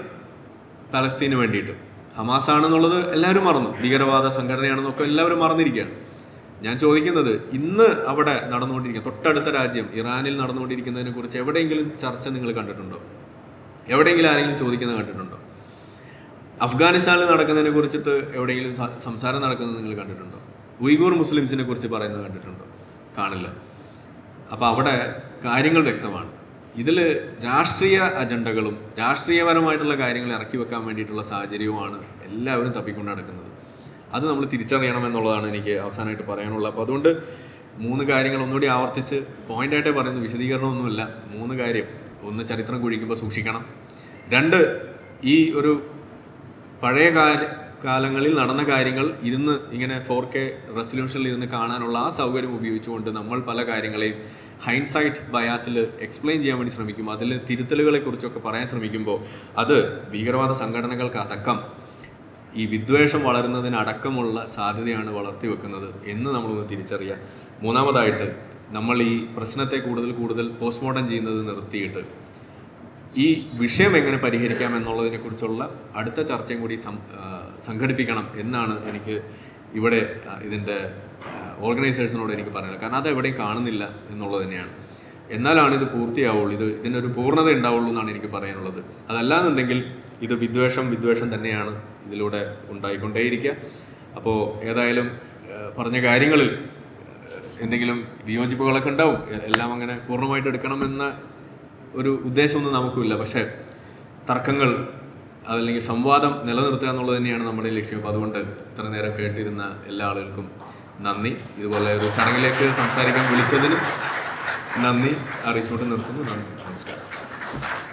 പലസ്തീന് വേണ്ടിയിട്ട്. ഹമാസ് ആണെന്നുള്ളത് എല്ലാവരും മറന്നു. ഭീകരവാദ സംഘടനയാണെന്നൊക്കെ എല്ലാവരും മറന്നിരിക്കുകയാണ്. ഞാൻ ചോദിക്കുന്നത് ഇന്ന് അവിടെ നടന്നുകൊണ്ടിരിക്കുന്ന തൊട്ടടുത്ത രാജ്യം ഇറാനിൽ നടന്നുകൊണ്ടിരിക്കുന്നതിനെ കുറിച്ച് എവിടെയെങ്കിലും ചർച്ച നിങ്ങൾ കണ്ടിട്ടുണ്ടോ? എവിടെയെങ്കിലും ആരെങ്കിലും ചോദിക്കുന്നത് കണ്ടിട്ടുണ്ടോ അഫ്ഗാനിസ്ഥാനിൽ നടക്കുന്നതിനെ കുറിച്ചിട്ട് എവിടെയെങ്കിലും സംസാരം നടക്കുന്നത് നിങ്ങൾ കണ്ടിട്ടുണ്ടോ? ഉയ്ഗൂർ മുസ്ലിംസിനെ കുറിച്ച് പറയുന്നത് കണ്ടിട്ടുണ്ടോ? കാണില്ല. അപ്പോൾ അവിടെ കാര്യങ്ങൾ വ്യക്തമാണ്. ഇതിൽ രാഷ്ട്രീയ അജണ്ടകളും രാഷ്ട്രീയപരമായിട്ടുള്ള കാര്യങ്ങൾ ഇറക്കി വെക്കാൻ വേണ്ടിയിട്ടുള്ള സാഹചര്യവുമാണ് എല്ലാവരും തപ്പിക്കൊണ്ട് നടക്കുന്നത്. അത് നമ്മൾ തിരിച്ചറിയണം എന്നുള്ളതാണ് എനിക്ക് അവസാനമായിട്ട് പറയാനുള്ളത്. അപ്പോൾ അതുകൊണ്ട് മൂന്ന് കാര്യങ്ങൾ ഒന്നുകൂടി ആവർത്തിച്ച് പോയിന്റായിട്ടേ പറയുന്നു. വിശദീകരണമൊന്നുമില്ല. മൂന്ന് കാര്യം. ഒന്ന് ചരിത്രം കുഴിക്കുമ്പോൾ സൂക്ഷിക്കണം. രണ്ട് ഈ ഒരു പഴയ കാല കാലങ്ങളിൽ നടന്ന കാര്യങ്ങൾ ഇരുന്ന് ഇങ്ങനെ ഫോർ കെ റെസൊല്യൂഷനിൽ ഇരുന്ന് കാണാനുള്ള ആ സൗകര്യം ഉപയോഗിച്ചുകൊണ്ട് നമ്മൾ പല കാര്യങ്ങളെയും ഹൈൻസൈറ്റ് ബയാസിൽ എക്സ്പ്ലെയിൻ ചെയ്യാൻ വേണ്ടി ശ്രമിക്കും. അതിൽ തിരുത്തലുകളെ കുറിച്ചൊക്കെ പറയാൻ ശ്രമിക്കുമ്പോൾ അത് ഭീകരവാദ സംഘടനകൾക്ക് അടക്കം ഈ വിദ്വേഷം വളരുന്നതിന് അടക്കമുള്ള സാധ്യതയാണ് വളർത്തി വെക്കുന്നത് എന്ന് നമ്മളൊന്ന് തിരിച്ചറിയുക മൂന്നാമതായിട്ട് നമ്മൾ ഈ പ്രശ്നത്തെ കൂടുതൽ കൂടുതൽ പോസ്റ്റ്മോർട്ടം ചെയ്യുന്നത് നിർത്തിയിട്ട് ഈ വിഷയം എങ്ങനെ പരിഹരിക്കാം എന്നുള്ളതിനെ കുറിച്ചുള്ള അടുത്ത ചർച്ചയും കൂടി സംഘടിപ്പിക്കണം എന്നാണ് എനിക്ക് ഇവിടെ ഇതിന്റെ ഓർഗനൈസേഴ്സിനോട് എനിക്ക് പറയുന്നത് കാരണം അത് എവിടെയും കാണുന്നില്ല എന്നുള്ളത് തന്നെയാണ്. എന്നാലാണ് ഇത് പൂർത്തിയാവുള്ളൂ. ഇത് ഇതിനൊരു പൂർണത ഉണ്ടാവുള്ളൂ എന്നാണ് എനിക്ക് പറയാനുള്ളത്. അതല്ലാന്നുണ്ടെങ്കിൽ ഇത് വിദ്വേഷം വിദ്വേഷം തന്നെയാണ് ഇതിലൂടെ ഉണ്ടായിക്കൊണ്ടേയിരിക്കുക. അപ്പോൾ ഏതായാലും പറഞ്ഞ കാര്യങ്ങളിൽ എന്തെങ്കിലും വിയോജിപ്പുകളൊക്കെ ഉണ്ടാവും. എല്ലാം അങ്ങനെ പൂർണമായിട്ട് എടുക്കണമെന്ന ഒരു ഉദ്ദേശമൊന്നും നമുക്കില്ല പക്ഷേ തർക്കങ്ങൾ അതല്ലെങ്കിൽ സംവാദം നിലനിർത്തുക എന്നുള്ളത് തന്നെയാണ് നമ്മുടെ ലക്ഷ്യം. അപ്പോൾ അതുകൊണ്ട് ഇത്ര നേരം കേട്ടിരുന്ന എല്ലാ ആളുകൾക്കും നന്ദി. ഇതുപോലെ ഒരു ചടങ്ങിലേക്ക് സംസാരിക്കാൻ വിളിച്ചതിനും നന്ദി. അറിയിച്ചുകൊണ്ട് നിർത്തുന്നു. നന്ദി. നമസ്കാരം.